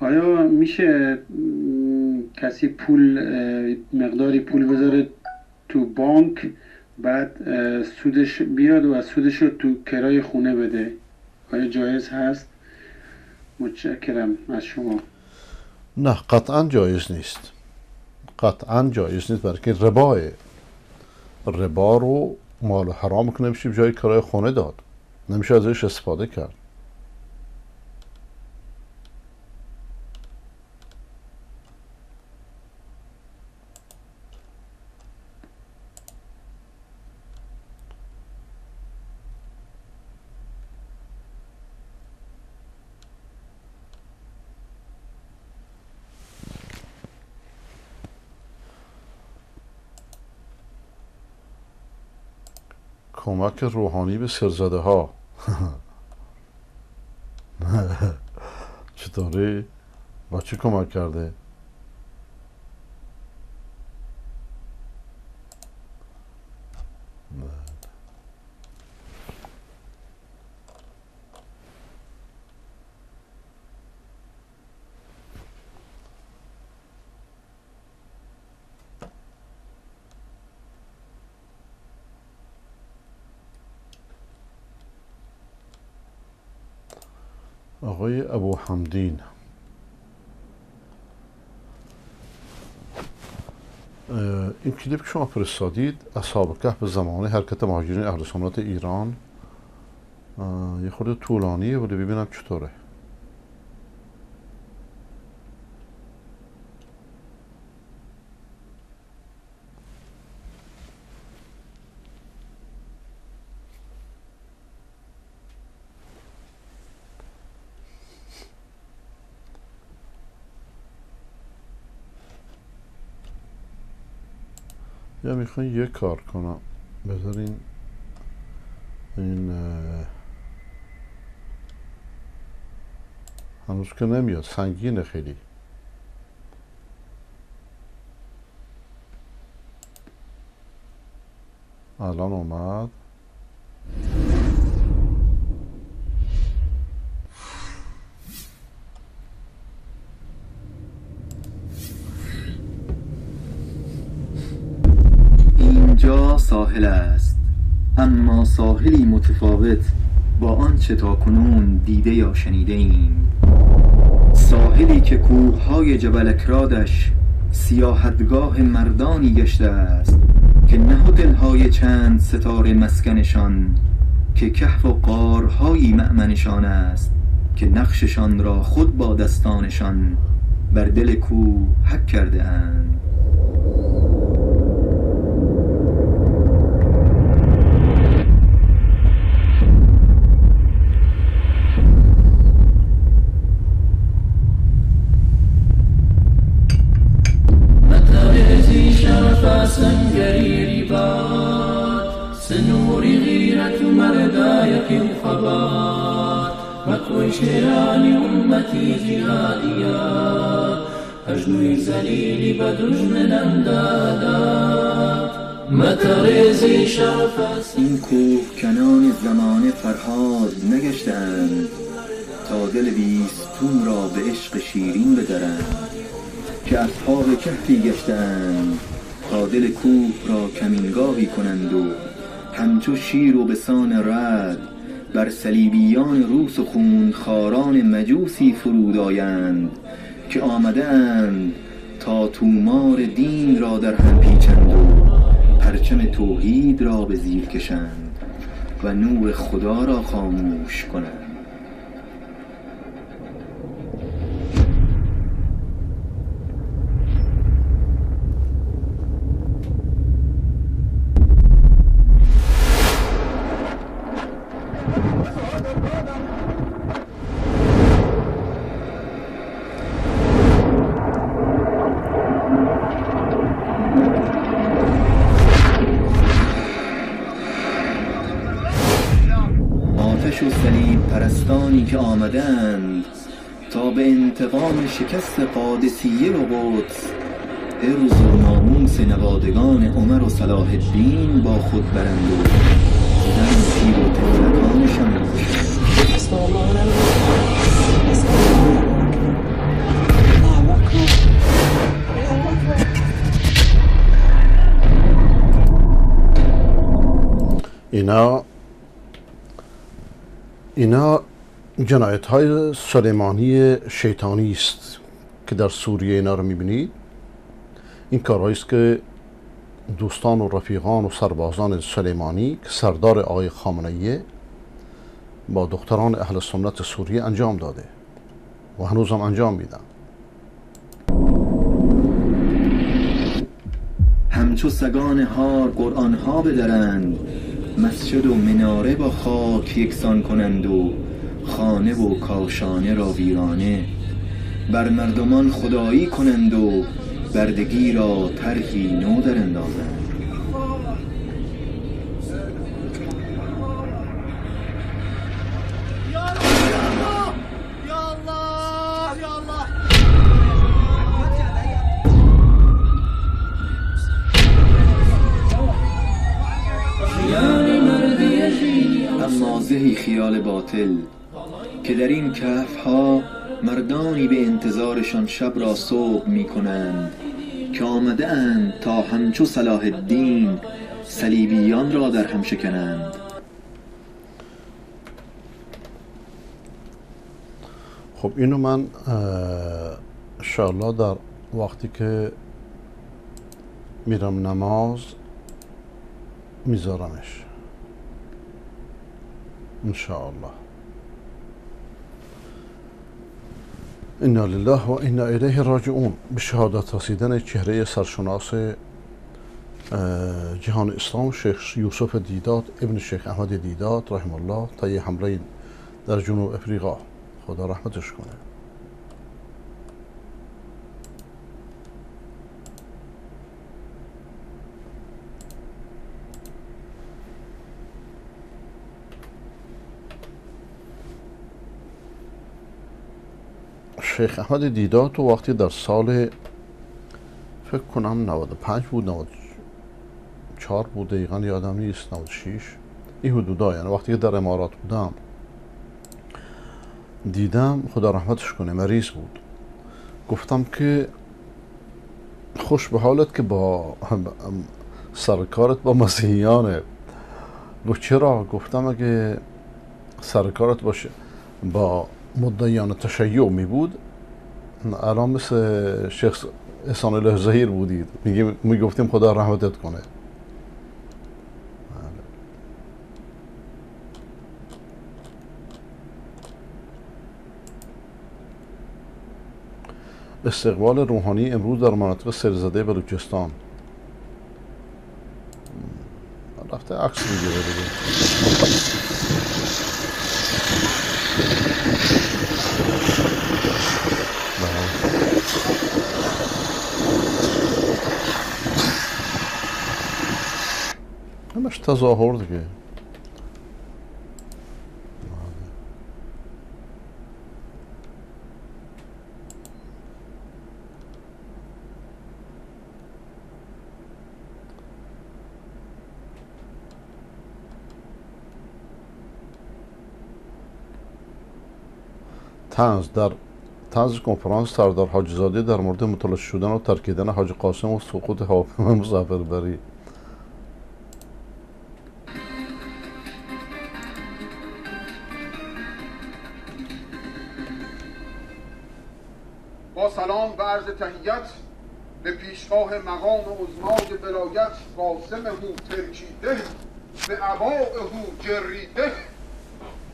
آیا میشه کسی پول مقداری پول بذاره تو بانک؟ بعد سودش بیاد و سودش رو تو کرای خونه بده. آیا جایز هست. متشکرم از شما. نه قطعا جایز نیست. قطعا جایز نیست برای که ربا رو مال حرام که نمیشه جای کرای خونه داد. نمیشه ازش استفاده کرد. کمک روحانی به سرزده ها *laughs* چطوری؟ با چی کمک کرده؟ آقای اه، این کلیپ که شما فرستادید اصحاب کهف زمان حرکت مهاجرین اهل سنت ایران. یه خورده طولانیه ولی ببینم چطوره. یا می‌خوان یه کار کنم. بذارین این هنوز که نمیاد. سنگینه خیلی. الان اومد. ساحل است. اما ساحلی متفاوت با آنچه تا کنون دیده یا شنیده ایم. ساحلی که کوههای جبل اکرادش سیاحتگاه مردانی گشته است که نه دلهای چند ستاره مسکنشان که کهف و قارهایی مأمنشان است که نقششان را خود با دستانشان بر دل کوه حک کرده اند. این کوه کنان زمان فرهاد نگشتند تا دل بیستون را به عشق شیرین بدرند که اصحاب کهفی گشتند تا دل کوه را کمینگاهی کنند و همچو شیر و بسان رد بر صلیبیان روس و خونخواران مجوسی فرود آیند که آمده اند تا تومار دین را در هم پرچم توحید را به زیر کشند و نور خدا را خاموش کنند. شکست قادسیه و قدس ارز و ناموس نوادگان عمر و صلاح الدین با خود برند و زن پیر و طفلکانشان را کشند. اینا اینا جنایت های سلیمانی شیطانی است که در سوریه اینا رو می‌بینید این کارهایی است که دوستان و رفیقان و سربازان سلیمانی که سردار آقای خامنه‌ای با دختران اهل سنت سوریه انجام داده و هنوز هم انجام میدن. همچو سگان هار قرآن ها بدرند مسجد و مناره با خاک یکسان کنند و خانه و کاشانه را ویرانه. بر مردمان خدایی کنند و بردگی را طرحی نو در اندازند اما زهی خیال باطل که در این کهف ها مردانی به انتظارشان شب را صبح می کنند که آمده اند تا همچو صلاح الدین صلیبیان را در هم شکنند. خب اینو من انشاءالله در وقتی که میرم نماز میذارمش. انشاءالله. انا لله و انا الیه راجعون به شهادت رسیدن چهره سرشناس جهان اسلام شیخ یوسف دیدات ابن شیخ احمد دیدات رحمه الله تا یه حمله در جنوب افریقا خدا رحمتش کنه شیخ احمد دیدات وقتی در سال فکر کنم 95 بود 94 بود دقیقا یادم نیست 96 این حدودا یعنی وقتی در امارات بودم دیدم خدا رحمتش کنه مریض بود. گفتم که خوش به حالت که با سرکارت با مسیحیانه گفت چرا؟ گفتم اگه سرکارت باشه با مدعیان تشیع می بود الان مثل شیخ احسان الله زهیر بودید. میگیم می‌گفتیم خدا رحمتت کنه. استقبال روحانی امروز در مناطق سرزده بلوچستان. رفته عکس می‌گیره دیگه بله. همش تظاهر دیگه تنز در تنز کنفرانس سردار حاجی در مورد متلاشی شدن و ترکیدن حاج قاسم و سقوط هواپیمای مسافربری سلام و عرض تهیت به پیشگاه مقام عظمای ولایت قاسم هو ترکیده به عباء هو جریده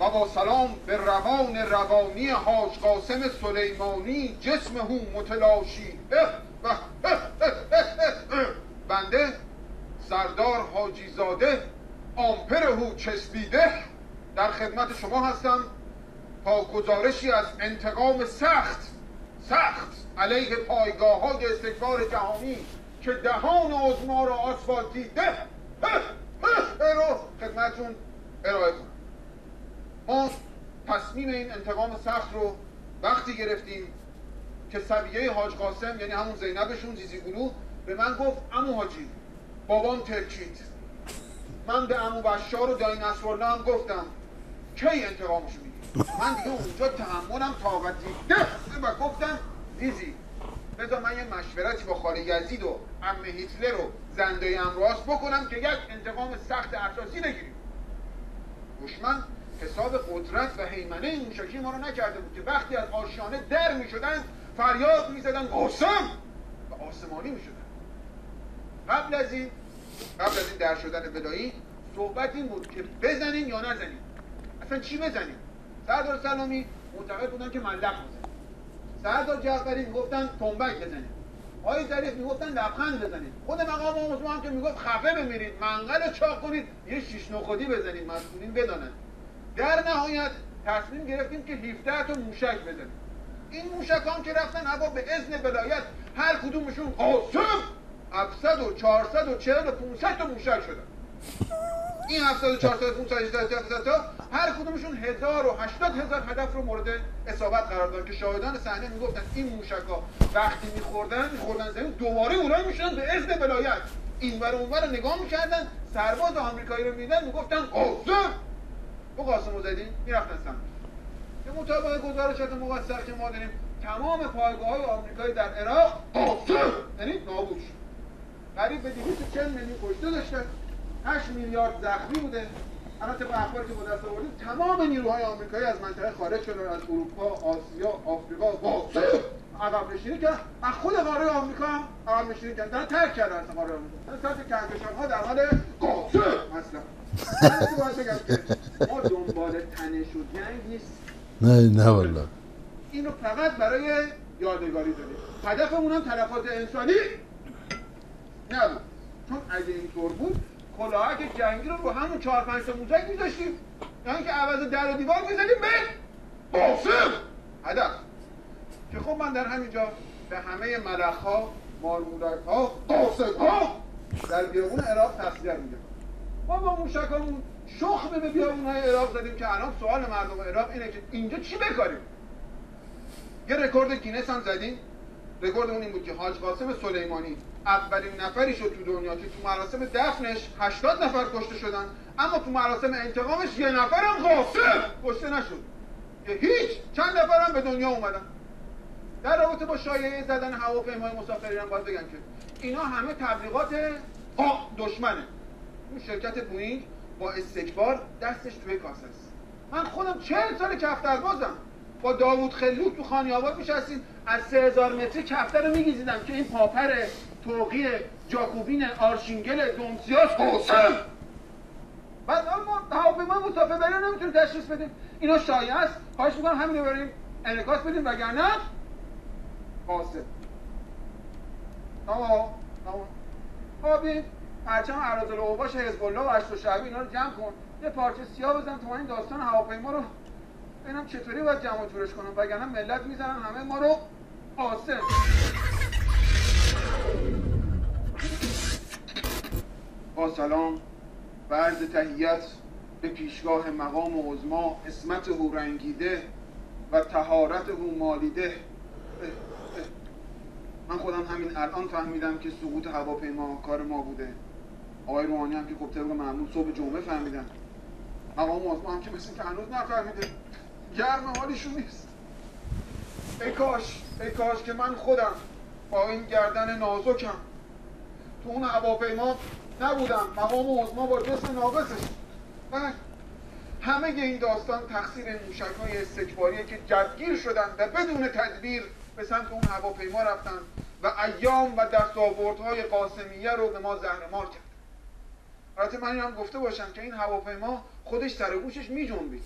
و با سلام به روان روانی حاج قاسم سلیمانی جسم هو متلاشی بنده سردار حاجی زاده آمپر هو چسبیده. در خدمت شما هستم تا گزارشی از انتقام سخت سخت علیه پایگاه های استکبار جهانی که دهان عظما را آسفالتیده. رو خدمتون ارائه کنم. ما تصمیم این انتقام سخت رو وقتی گرفتیم که سبیه حاج قاسم یعنی همون زینبشون زیزی گلو به من گفت امو حاجی بابام ترکید من به امو بشار و دایی نصرالله هم گفتم کی انتقامش میگی من دیگه اونجا تحملم طاقتی ده و گفتم دیزی بذار من یه مشورتی با خاله یزید و عمه هیتلر و زندای امراس بکنم که یک انتقام سخت اساسی بگیریم دشمن حساب قدرت و حیمنه این موشکی ما رو نکرده بود که وقتی از آشیانه در می شدن فریاد می زدن و آسمانی می شدن قبل از این قبل از این در شدن بلایی صحبت این بود که بزنیم یا نزنیم اصلا چی بزنیم؟ سردار سلامی معتقد بودن که ملق بزنیم سردار جعفری می‌گفتن تنبک بزنیم آقای ظریف می‌گفتن لبخند بزنید. خود مقام عظما هم که می‌گفت خفه بمیرید منقل چاق کنید یه شیش نخودی بزنید مسئولین بدانند. در نهایت تصمیم گرفتیم که 17 تا موشک بزنیم. این موشک هم که رفتن هوا به اذن بلایت هر کدومشون قاسم 700 و 400 و 40 و 500 تا موشک شدن. این 700 و 400 و 500 تا هر کدومشون 1000 و 80 هزار هدف رو مورد اصابت قرار دادن که شاهدان صحنه می‌گفتن این موشک ها وقتی میخوردن میخوردن زمین دوباره اونایی می‌شدن به اذن بلایت این ور اون ور نگاه می‌کردن سرباز آمریکایی رو میدن می‌گفتن قاسم تو قاسم رو زدی می‌رفتن سمت. به مطابق گزارشات موثق که ما داریم تمام پایگاه های آمریکایی در عراق قاسم یعنی نابود شد. قریب به 240 میلیون کشته داشتن. 8 میلیارد زخمی بوده. الان طبق اخباری که با دست آوردیم تمام نیروهای آمریکایی از منطقه خارج شدن از اروپا، آسیا، آفریقا، عقب نشینی کردن. از خود قاره آمریکا هم عقب نشینی کردن. ترک کردن از قاره آمریکا. سطح کهکشان ها در حال قاسم اصلا من باید بگم که ما دنبال تنش و جنگ نیست نه نه والله. این رو فقط برای یادگاری داریم. هدفمون هم تلفات انسانی نبود. چون اگه اینطور بود کلاهک جنگی رو با همون چهار پنج تا موشک میذاشتیم. یعنی که عوض در و دیوار می‌زدیم به قاسم هدف. که خب من در همینجا به همه ملخ ها مارمولک ها قاسم ها در بیابون عراق تسلیت میگم ما با موشکامون شخم به بیابون های عراق زدیم که الان سوال مردم عراق اینه که اینجا چی بکاریم؟ یه رکورد گینس هم زدیم. رکورد اون این بود که حاج قاسم سلیمانی اولین نفری شد تو دنیا که تو مراسم دفنش 80 نفر کشته شدن. اما تو مراسم انتقامش یه نفرم قاسم کشته نشد. که هیچ. چند نفرم به دنیا اومدن. در رابطه با شایعه زدن هواپیمای مسافرین هم باید بگم که اینا همه تبلیغات دشمنه. اون شرکت بوینگ با استکبار دستش توی کاسه است. من خودم چهل سال کفتر بازم با داوود خلوت تو خانی آباد میشستیم از سه هزار متری کفتر رو میگیزیدم که این پاپر توقی جاکوبین آرشینگل دومسیاس حسین بعد ما هواپیما مسافر بری نمی‌تونیم تشخیص بدیم. اینا شایع است. خواهش می‌کنم همین رو بریم انعکاس بدیم وگرنه قاسم آقا آبی پرچم اراذل اوباش حزب الله و اشت و شعبی اینا رو جمع کن. یه پارچه سیاه بزن تو این داستان هواپیما رو ببینم چطوری باید جمع و جورش کنم وگرنه ملت می‌زنن همه ما رو قاسم با سلام و تهیت به پیشگاه مقام عظما اسمت او رنگیده و تهارت او مالیده. من خودم همین الان فهمیدم که سقوط هواپیما کار ما بوده. آقای روحانی هم که خب طبق معمول صبح جمعه فهمیدن. مقام عظما هم که مثل که هنوز نفهمیده. گرم حالشون نیست. ای کاش ای کاش که من خودم با این گردن نازکم. تو اون هواپیما نبودم مقام عظما با جسم ناقصش. بله همه این داستان تقصیر موشک های استکباریه که جدگیر شدن و بدون تدبیر به سمت اون هواپیما رفتن و ایام و دستاوردهای قاسمیه رو به ما زهرمار کرد. البته من هم گفته باشم که این هواپیما خودش سر گوشش می جنبید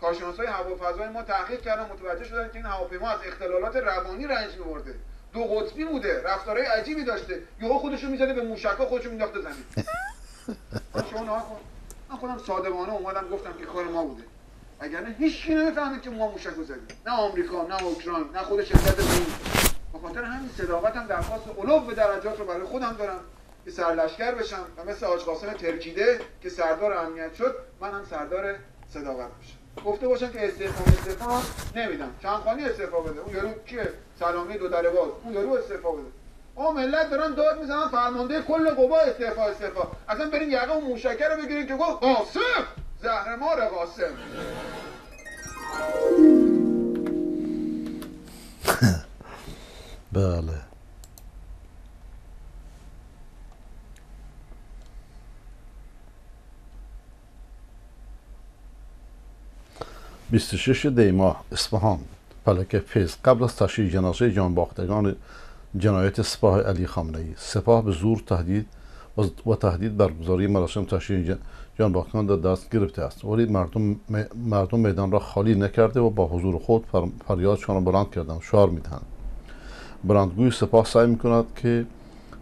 کارشناسای هوافضای ما تحقیق کردن متوجه شدن که این هواپیما از اختلالات روانی رنج می‌برده. دو قطبی بوده رفتارهای عجیبی داشته. یهو خودشو می‌زده به موشکا خودشو مینداخته زمین. *laughs* شما نها کن. من خودم صادقانه اومدم گفتم که کار ما بوده. وگرنه هیچ کی نمی‌فهمید که ما موشک رو زدیم. نه آمریکا نه اوکراین نه خود شرکت بین به خاطر همین صداقتم درخواست علو به درجات رو برای خودم دارم که سرلشکر بشم و مثل حاج قاسم ترکیده که سردار امنیت شد من هم سردار صداقت بشم. گفته باشن که استعفا استعفا نمیدم. چند خانی استعفا بده؟ اون یارو کیه؟ سلامی دو دره باز. اون یارو استعفا بده. آ ملت دارن داد می‌زنن فرمانده کل قوا استعفا استعفا. اصلا برین یقه اون موشکه رو بگیرین که گفت قاسم! زهرمار قاسم. *laughs* بله. بیست و شش دیماه اصفهان فلک فیض. قبل از تشییع جنازه جانباختگان جنایت سپاه علی خامنه ای سپاه به زور تهدید و تهدید برگزاری مراسم تشییع جانباختگان در دست گرفته است. ولی مردم مردم میدان را خالی نکرده و با حضور خود فریادشان را بلند کردند. شعار می‌دهند. برندگوی سپاه سعی می‌کند که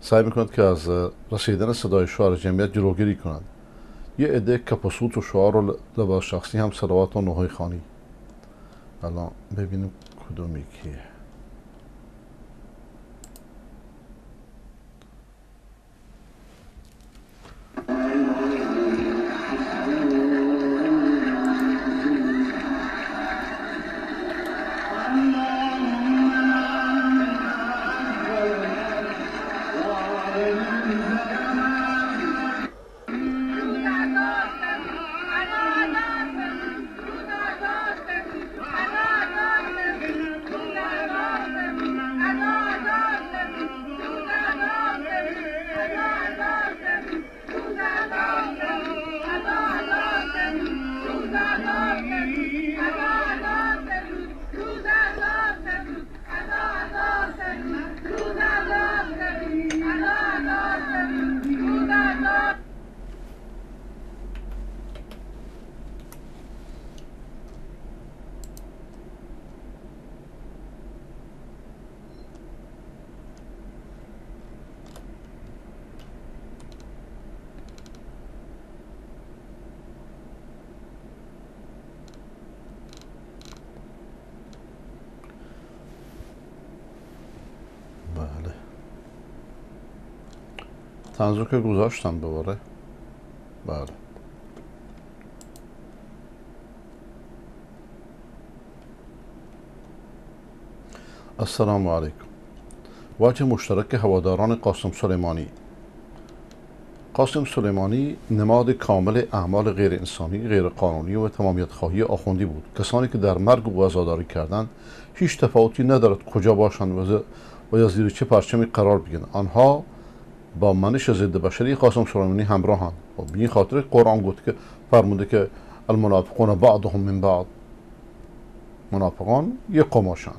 سعی می‌کند که از رسیدن صدای شعار جمعیت جلوگیری کند. یه عده کپاسوت و شعار و لباس شخصی هم صلوات و نوهای خانی. الان ببینیم کدومی کیه. تنظور که گذاشتم دوباره. بله. السلام علیکم. وجه مشترک هواداران قاسم سلیمانی. قاسم سلیمانی نماد کامل اعمال غیر انسانی، غیر قانونی و تمامیت خواهی آخوندی بود. کسانی که در مرگ او عزاداری کردند هیچ تفاوتی ندارد کجا باشند و یا زیر چه پرچمی قرار بگیرند. آنها با منش ضد بشری قاسم سلیمانی همراهند و به این خاطر قرآن گفت که فرموده که المنافقون بعضهم من بعض. منافقان یک قماشند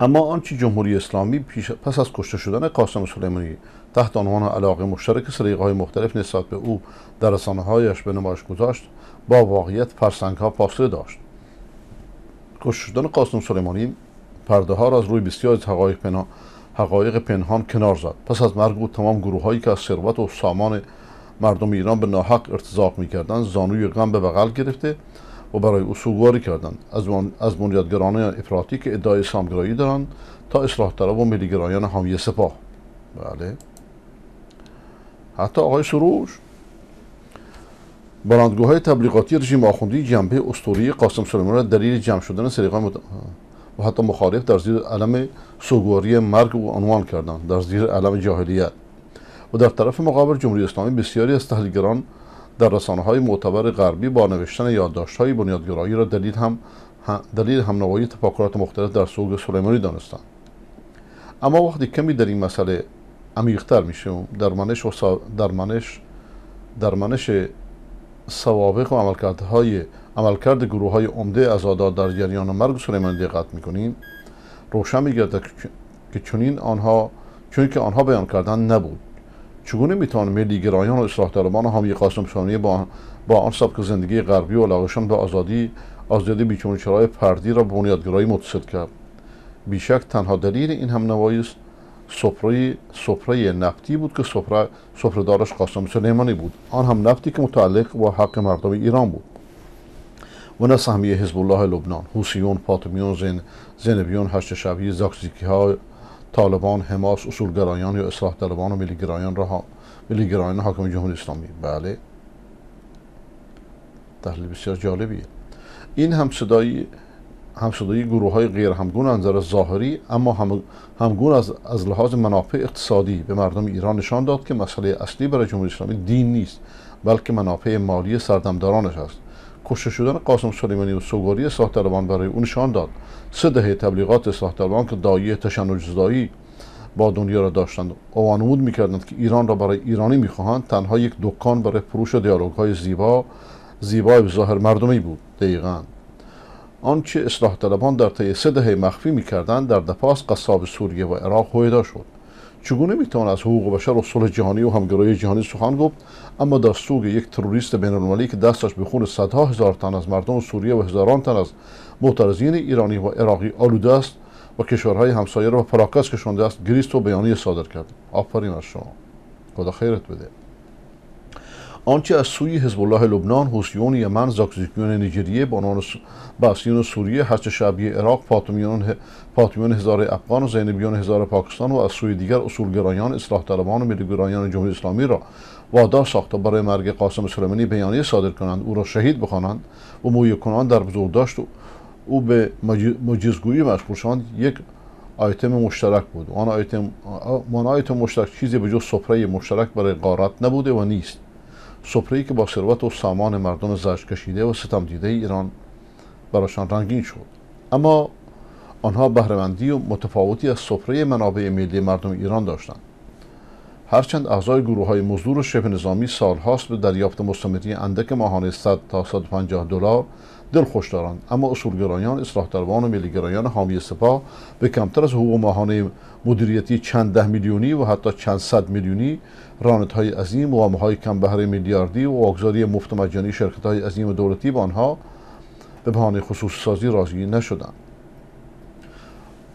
اما آنچه جمهوری اسلامی پیش پس از کشته شدن قاسم سلیمانی تحت عنوان علاقه مشترک سریقه های مختلف نسبت به او در رسانه هایش به نمایش گذاشت با واقعیت فرسنگ ها فاصله داشت. کشته شدن قاسم سلیمانی پرده ها را از روی بسیار از حقایق پنهان, حقایق پنهان کنار زد. پس از مرگ او تمام گروه هایی که از ثروت و سامان مردم ایران به ناحق ارتزاق می‌کردند زانوی غم به بغل گرفته و برای او سوگواری کردند. از, از بنیادگران افراطی که ادعای سامگرایی دارند تا اصلاح طلب و ملیگرایان حامی سپاه. بله. حتی آقای سروش. بلندگوه های تبلیغاتی رژیم آخوندی جنبه اسطوری قاسم سلیمانی را دلیل جمع شدن سریقه مد... و حتی مخالف در زیر علم سوگواری مرگ او عنوان کردند در زیر علم جاهلیت. و در طرف مقابل جمهوری اسلامی بسیاری از تحلیلگران در رسانه های معتبر غربی با نوشتن یادداشت های بنیادگرایی را دلیل هم دلیل همنوایی تفکرات مختلف در سوگ سلیمانی دانستند. اما وقتی کمی در این مسئله عمیقتر میشه در منش و در منش در منش سوابق و عملکردهای عملکرد گروه های عمده عزادات در جریان مرگ سلیمانی دقت می‌کنیم. روشن میگردد که چنین آنها چون که آنها بیان کردن نبود. چگونه می‌توان ملی گرایان و اصلاح طلبان حامی قاسم سلیمانی با با آن سبک زندگی غربی و علاقهشان به آزادی آزادی بیچون چرای فردی را بنیادگرایی متصل کرد. بیشک تنها دلیل این هم است سفره سفره نفتی بود که سفره سفرهدارش قاسم سلیمانی بود. آن هم نفتی که متعلق با حق مردم ایران بود. و نه سهمیه حزب الله لبنان حوسیون فاطمیون زین زینبیون هشت شبیه زاکزیکی ها طالبان حماس اصولگرایان یا اصلاح طلبان و ملیگرایان را ملیگرایان حاکم جمهوری اسلامی. بله. تحلیل بسیار جالبیه. این هم صدایی همصدایی گروه های غیر همگون از نظر ظاهری اما هم همگون از, از لحاظ منافع اقتصادی به مردم ایران نشان داد که مسئله اصلی برای جمهوری اسلامی دین نیست بلکه منافع مالی سردمدارانش است. کشته شدن قاسم سلیمانی و سوگواری اصلاح طلبان برای او نشان داد. سه دهه تبلیغات طلبان که دایی تشنج زدایی با دنیا را داشتند و وانمود می‌کردند که ایران را برای ایرانی می‌خواهند. تنها یک دکان برای فروش دیالوگ های زیبا زیبای ظاهر مردمی بود دقیقا. آنچه اصلاح طلبان در طی سه دهه مخفی می‌کردند در دفاع قصاب سوریه و عراق هویدا شد. چگونه می‌توان از حقوق بشر و صلح جهانی و همگرایی جهانی سخن گفت؟ اما در سوگ یک تروریست بین که دستش به خون صدها هزار تن از مردم سوریه و هزاران تن از معترضین ایرانی و عراقی آلوده است و کشورهای همسایه را پراکس کشانده است گریست و بیانیه صادر کرد. آفرین از شما. خدا خیرت بده. آنچه از سوی حزب الله لبنان، حوثیون یمن، زاکزیکیون نیجریه، بانان باسیون سوریه، هشت شعبی عراق، فاطمیون فاطمیون هزار افغان و زینبیون هزار پاکستان و از سوی دیگر اصولگرایان اصلاح طلبان و ملیگرایان جمهوری اسلامی را وادار ساخته برای مرگ قاسم سلیمانی بیانیه صادر کنند. او را شهید بخوانند و مویه کنان در بزرگداشت و او به مجزگویی مشغول شوند. یک آیتم مشترک بود. آن آیتم آن آیتم مشترک چیزی به جز سفره مشترک برای قارت نبوده و نیست. سفره که با ثروت و سامان مردم زشت کشیده و ستم دیده ایران براشان رنگین شد. اما آنها بهرهمندی و متفاوتی از سفره منابع ملی مردم ایران داشتند. هرچند اعضای گروه های مزدور و شبه نظامی سالهاست به دریافت مستمری اندک ماهانه 100 تا 150 دلار دل خوش دارند. اما اصولگرایان اصلاح طلبان و ملیگرایان حامی سپاه به کمتر از حقوق ماهانه مدیریتی چند ده میلیونی و حتی چند صد میلیونی های عظیم وام های کم بهره میلیاردی و واگذاری مفت مجانی شرکت های عظیم دولتی به آنها به بهانه خصوص سازی راضی نشدند.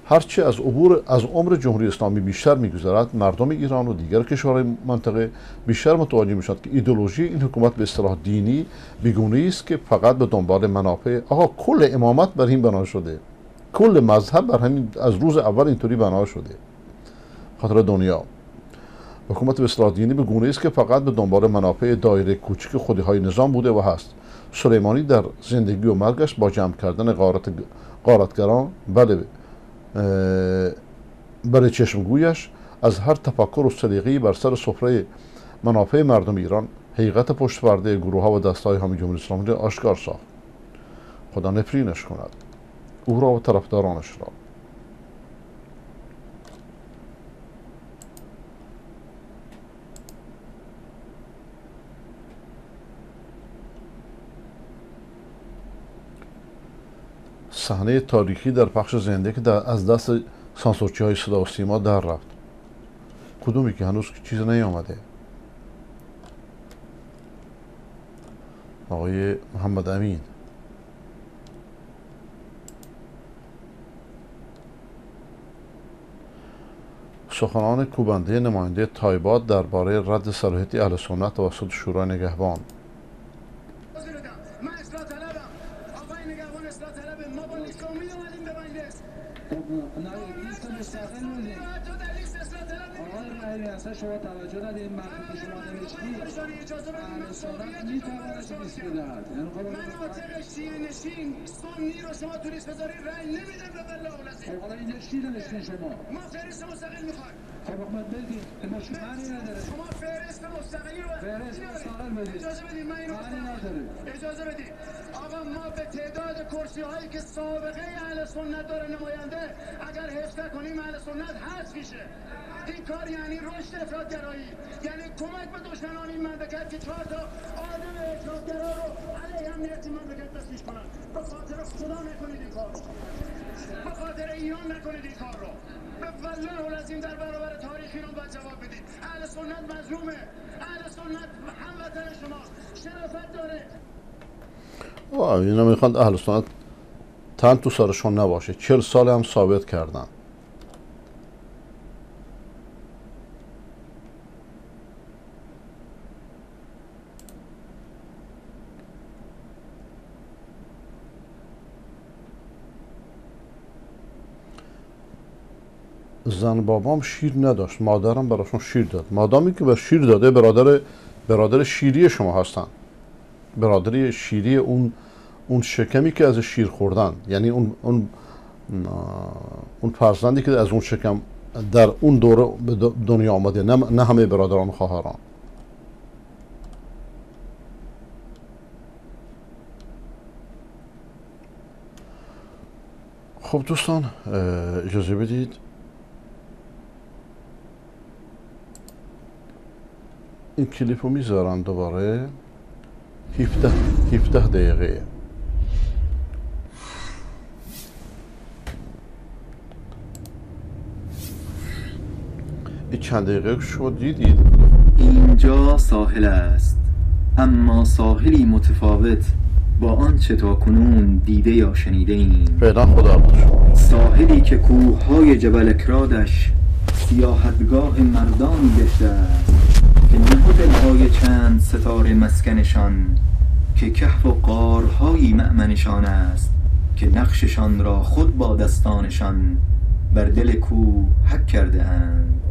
هرچه از عبور از عمر جمهوری اسلامی بیشتر میگذرد مردم ایران و دیگر کشورهای منطقه بیشتر متوجه می‌شد که ایدولوژی این حکومت به اصطلاح دینی بیگونه است که فقط به دنبال منافع آقا کل امامت بر این بنا شده. کل مذهب بر همین از روز اول اینطوری بنا شده. خاطر دنیا. حکومت به اصطلاح دینی به گونه است که فقط به دنبال منافع دایره کوچک خودی های نظام بوده و هست. سلیمانی در زندگی و مرگش با جمع کردن غارت غارتگران بله برای چشمگویش از هر تفکر و سلیقه‌ای بر سر سفره منافع مردم ایران حقیقت پشت پرده گروه ها و دستای همه جمهوری اسلامی آشکار ساخت. خدا نفرینش کند. او را و طرفدارانش را. صحنه تاریخی در پخش زنده که در از دست سانسورچی های صدا و سیما در رفت. کدومی که هنوز چیز نیامده؟ آقای محمد امین. سخنان کوبنده نماینده تایبات درباره رد صلاحیت اهل سنت توسط شورای نگهبان من اصلاح طلبم آقای نگهبان اصلاح طلبه ما با لیست امید اومدیم به مجلس نه لیست مستقل بودیم تو در لیست اصلاح طلب آقای رحیمی اصلا شما توجه ندید مردم که شما نوشتید نمی‌کنی. اجازه بدید صحبت می‌تواند خب مناطق شیعه نشین. سنی رو شما تو لیست بذاری رأی نمیدم به خب حالا اینجا چی نوشتین شما. ما فهرست مستقل می‌خوایم. خب من بدید مشکل معنی نداره شما فهرست مستقلی رو فهرست مستقل بدید. اجازه بدید من اینو. نداره. اجازه بدید آقا ما به تعداد کرسی هایی که سابقه اهل سنت داره نماینده اگر حفظ نکنیم اهل سنت حذف میشه این کار یعنی رشد افراطگرایی یعنی کمک به دشمنان این مملکت که چهار تا آدم افراطگرا رو علیه امنیت این مملکت تسلیش کنن به خاطر خدا نکنید این کار. به خاطر ایران نکنید این کار رو والله العظیم در برابر تاریخ ایران باید جواب بدید اهل سنت مظلومه. اهل سنت هموطن شما. شرافت داره. آه، اینا می‌خواد اهل سنت تن تو سرشون نباشه. چل سال هم ثابت کردن. زن بابام شیر نداشت مادرم براشون شیر داد. مادامی که به شیر داده برادر برادر شیری شما هستن. برادری شیری اون اون شکمی که از شیر خوردن. یعنی اون اون اون فرزندی که از اون شکم در اون دوره به دنیا آمده نه, نه همه برادران و خواهران. خب دوستان اجازه بدید. این کلیپ رو می‌ذارم دوباره. 17 17 دقیقه. این چند دقیقه شما دیدید؟ اینجا ساحل است. اما ساحلی متفاوت. با آنچه تا کنون دیده یا شنیده ایم. فعلا خدا. ساحلی که کوههای جبل اکرادش سیاحتگاه مردانی گشته است. که نه دلهای چند ستاره مسکنشان که کهف و قارهایی مأمنشان است که نقششان را خود با دستانشان بر دل کوه حک کرده اند.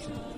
season.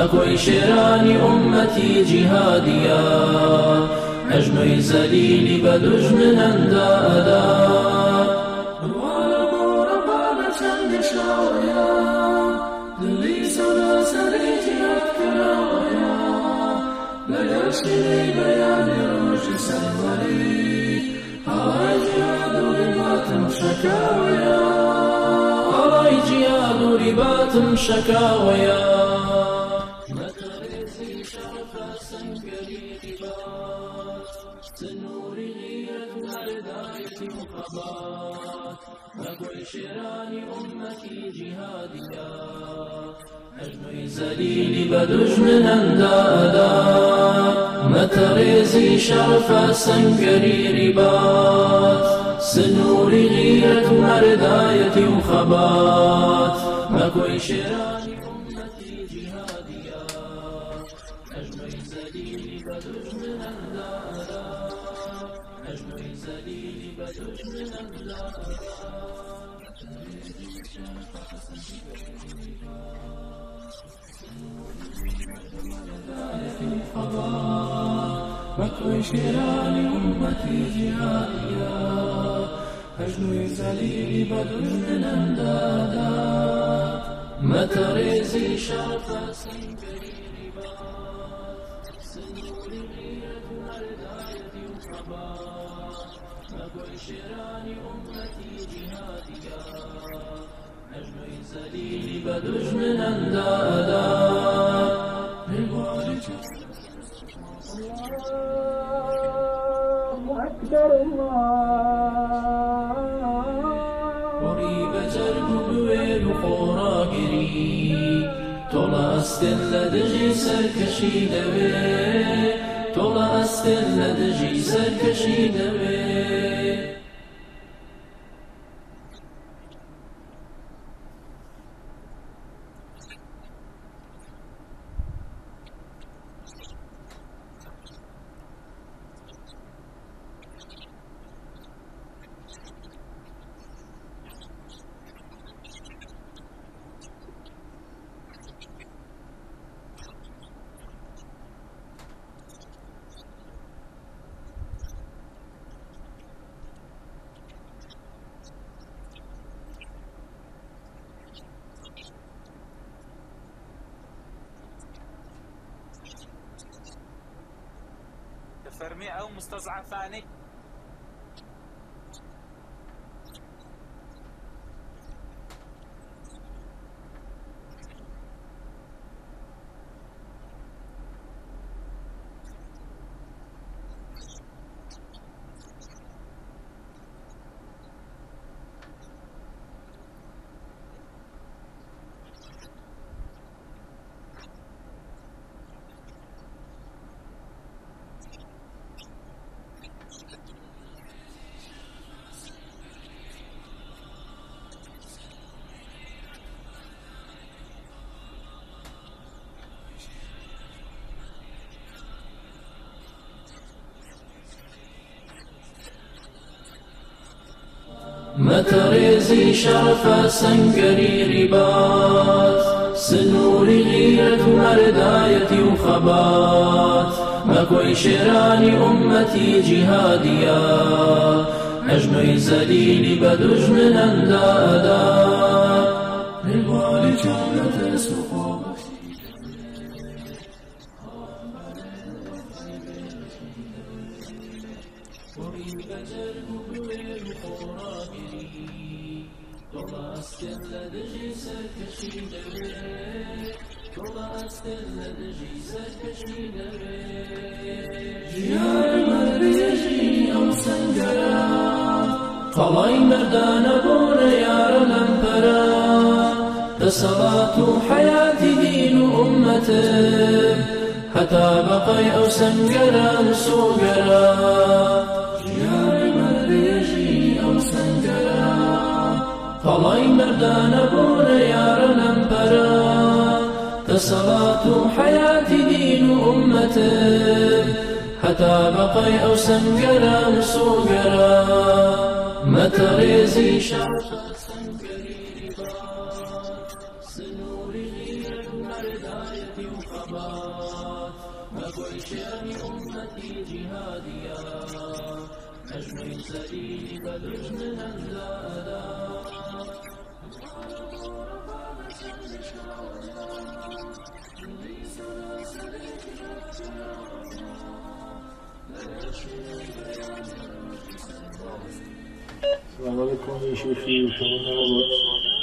نكن شران أمتي جهاديا نجم زليل بدجن نندا أدا والأمور قامت بشعرها ذلي سلاسل جهاد كراغيا لا يشتري بيان شكاويا. شكاويا. فكل شران أمتي جهاديا نجم زليل بدج من أندادا. متريزي شرف سنكري رباط. سنور غيرة مرداية وخبات مكوي شران مكوي شرار أمتي جهاديا أجنوي سليل بدر من أندادا متى ريزي شرف سيد شران أمتي جهاديا أجنوي سليل بدر من أندادا. غير الله Gurbet el yuqora geri Tola astelledici serkeşi deve Tola astelledici serkeşi deve متريزي شرف سنكري رباط سنوري غيرة مرداية وخبات مكوي شيراني أمتي جهادية أجنوي زليلي بدج من أندادا. للوالي جولة سقوط. سركشي دوي طلع استلا دجي سركشي دوي جيار مريجي أو سنگرا طلعي مردانا بور يار لمبرا تسلات حياتي دين أمته حتى بقي أو سنگرا بەڵای مردانە بۆرە یارە لەمپەرە دەسەڵات و حەیاتی دین و ئومەتم هەتا بەقەی ئەو سنگەرە مسوگەرە مەتەڕێزی شەڕ السلام عليكم يا شيخي شلون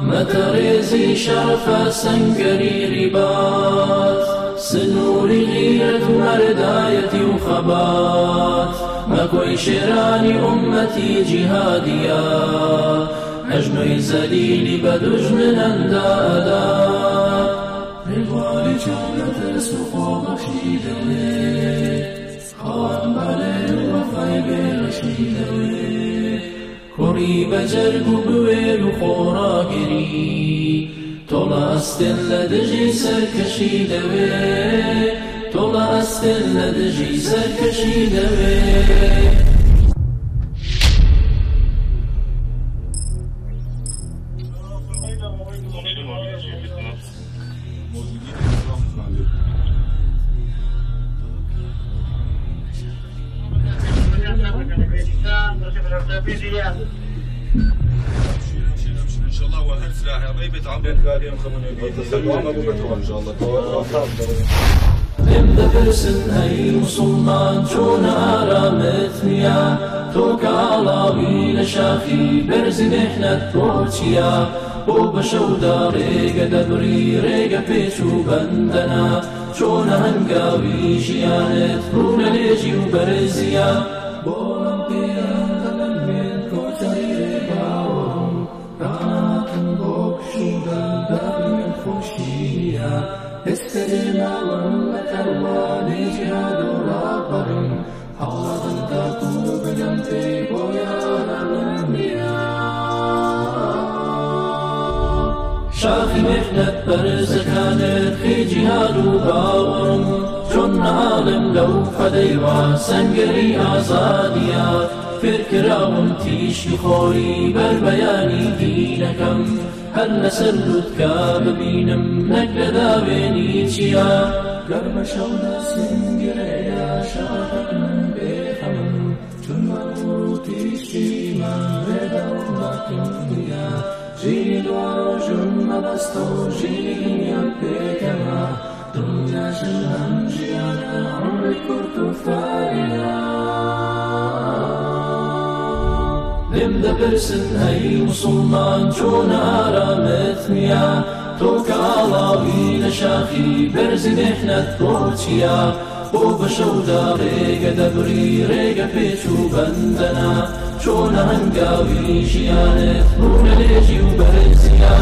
متريزي شرف سنكري رباط سنوري غيرة مرداية وخبات مكوي شيراني أمتي جهادية أجنوي زليلي بدج من أندادا رضواني جولة سوق بخشيدة خوان بالي وفاي بلشيدة کوڕی بەجەرگ و بوێر و دەوێ تۆڵە ئەستێن لە دژی سەرکەشی التلفزيونية ان شاء الله وهل سلاح غيبة عمرك غادي يمخمون بيه ان شاء الله Tym depresynnej musulmanczuna rametnia To kalawina shafi berzi mihnat portiya وبشودا ريقة دبري ريقة بيتو بندنا شونا هنقاوي جيانت رونا ليجي وبرزيا بولا مهنت بەرزەکانت خی جیهاد و باوەڕم چۆن نەعاڵم لەو فەدەیوا سەنگەری ئازادیە فێرکراوم تیشی خۆری بەربەیانی دینەکەم هەر لەسەر لوتکا ببینم نەک لە داوێنی چییە گەرمە شەودە سنگرەیە شەڕەکە من بێخەمم چون و تیشیمان بێدەوڵاتیە ژیری دواژم مەبەستە و ژیریان پێکەمە دنیاشن هەم ژیانە عمری کورت و فارە لێم دەپرسن ئەی مسلمان چۆن ئارامت نییە؟ تۆ کە ئاڵاوی لە شاخی بەرزی مێحنەت تۆ چییە؟ بۆ بەشەودا ڕێگە دەبری ڕێگە پێچ و بەندەنا. چۆنە هەنگاوی ژیانت ڕوونە لێژی و بەرزیە؟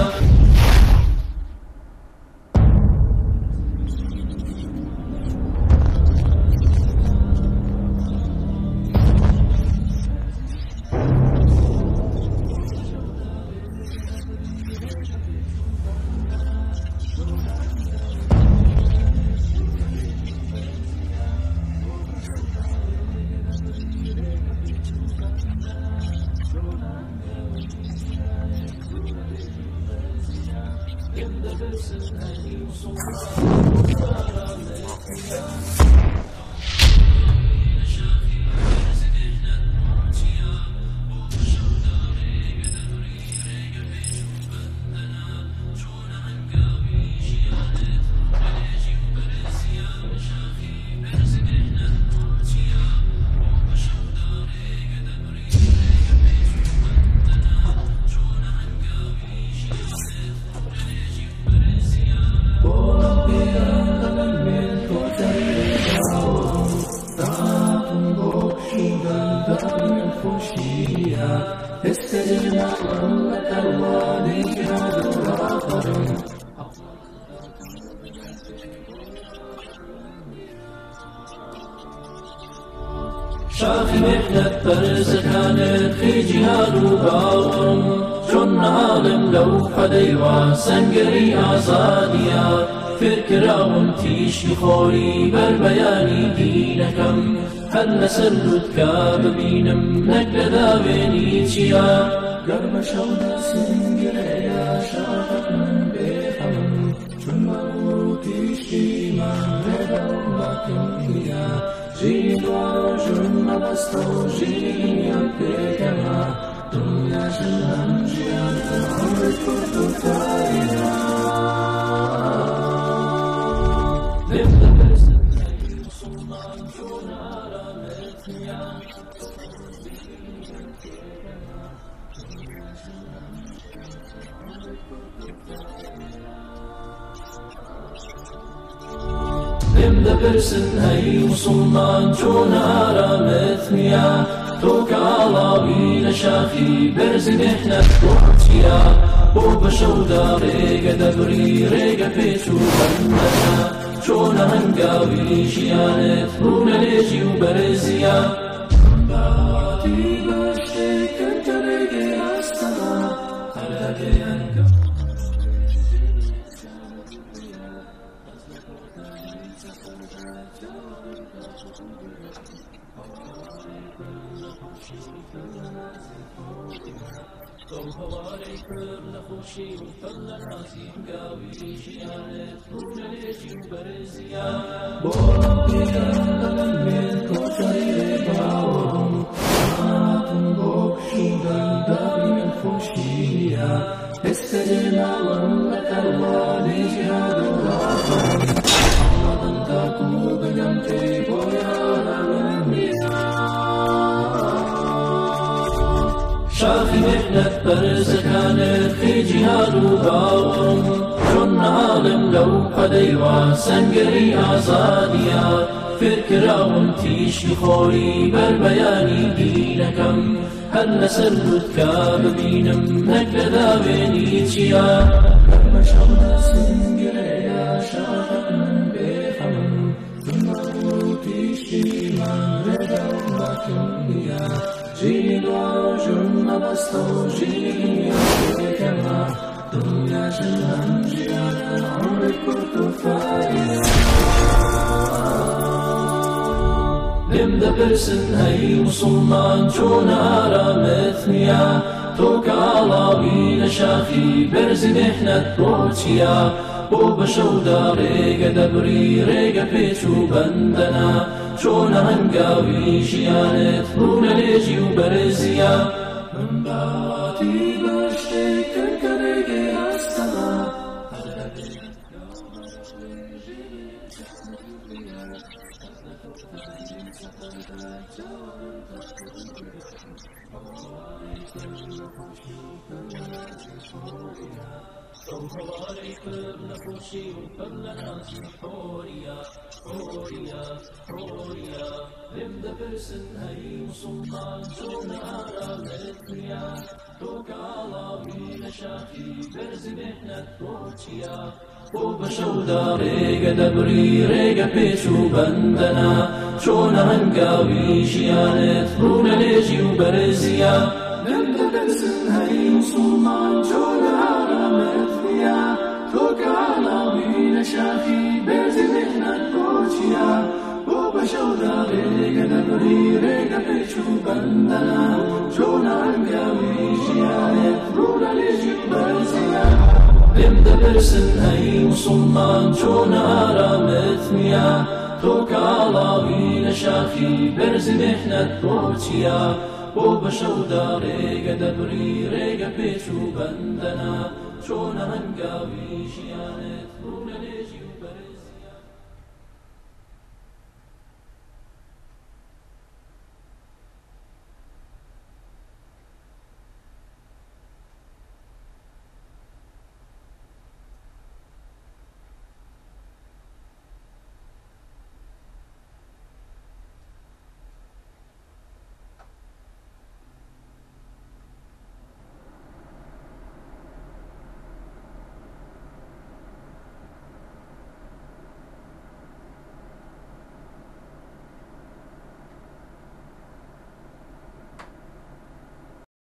هوارەی کرد لە خۆشی و فەن لە نازیم گاویی ژیانێت جەرێکی بەرزیان بۆ لەمێن کۆچەی باوەم هاتم بۆ پشودن دابی من خۆشیە ئێستا ماڵم لە کەروانی ژیانەوە برزخانت في جهاد وباور شن عالم لو قديوا سنگري آزاديا فكرة وانتيش خوري بالبياني دينكم هل نسلت كابمينم نكدا بيني تيا لما شمس لێم دەپرسن هەی مسلمان چۆن ئارامت نییە تۆ کە ئاڵاوی لە شاخی بەرزی مێحنەت بۆچیە بۆ بەشەودا ڕێگە دەبری ڕێگە پێچ و بەندەنا چۆنە هەنگاوی ژیانت ڕوونە لێژی و بەرزیە؟ هەی مسلمان چۆن ئارامت نییە تۆ کە ئاڵاوی شودا ريقا دبري ريقا بيشو بندنا شونا هنقاوي شيانت رونا ليشي وبرزيا نمدا نرسن هاي وصومان شونا على مثليا توك على مين شاخي بيزي مهنا بوبا شودا ريقا دبري ريقا بيشو بندنا شونا هنقاوي شيانت رونا ليشي وبرزيا پێم دەبرسن ئەی مسلمان چۆن ئارامت نیە تۆ کاڵاوی لە شاخی بەرزی مێحنەت بۆچیە بۆ بەشەودا ڕێگە دەبری ڕێگە پێچ و بەندەنا چۆنە هەنگاوی ژیانێت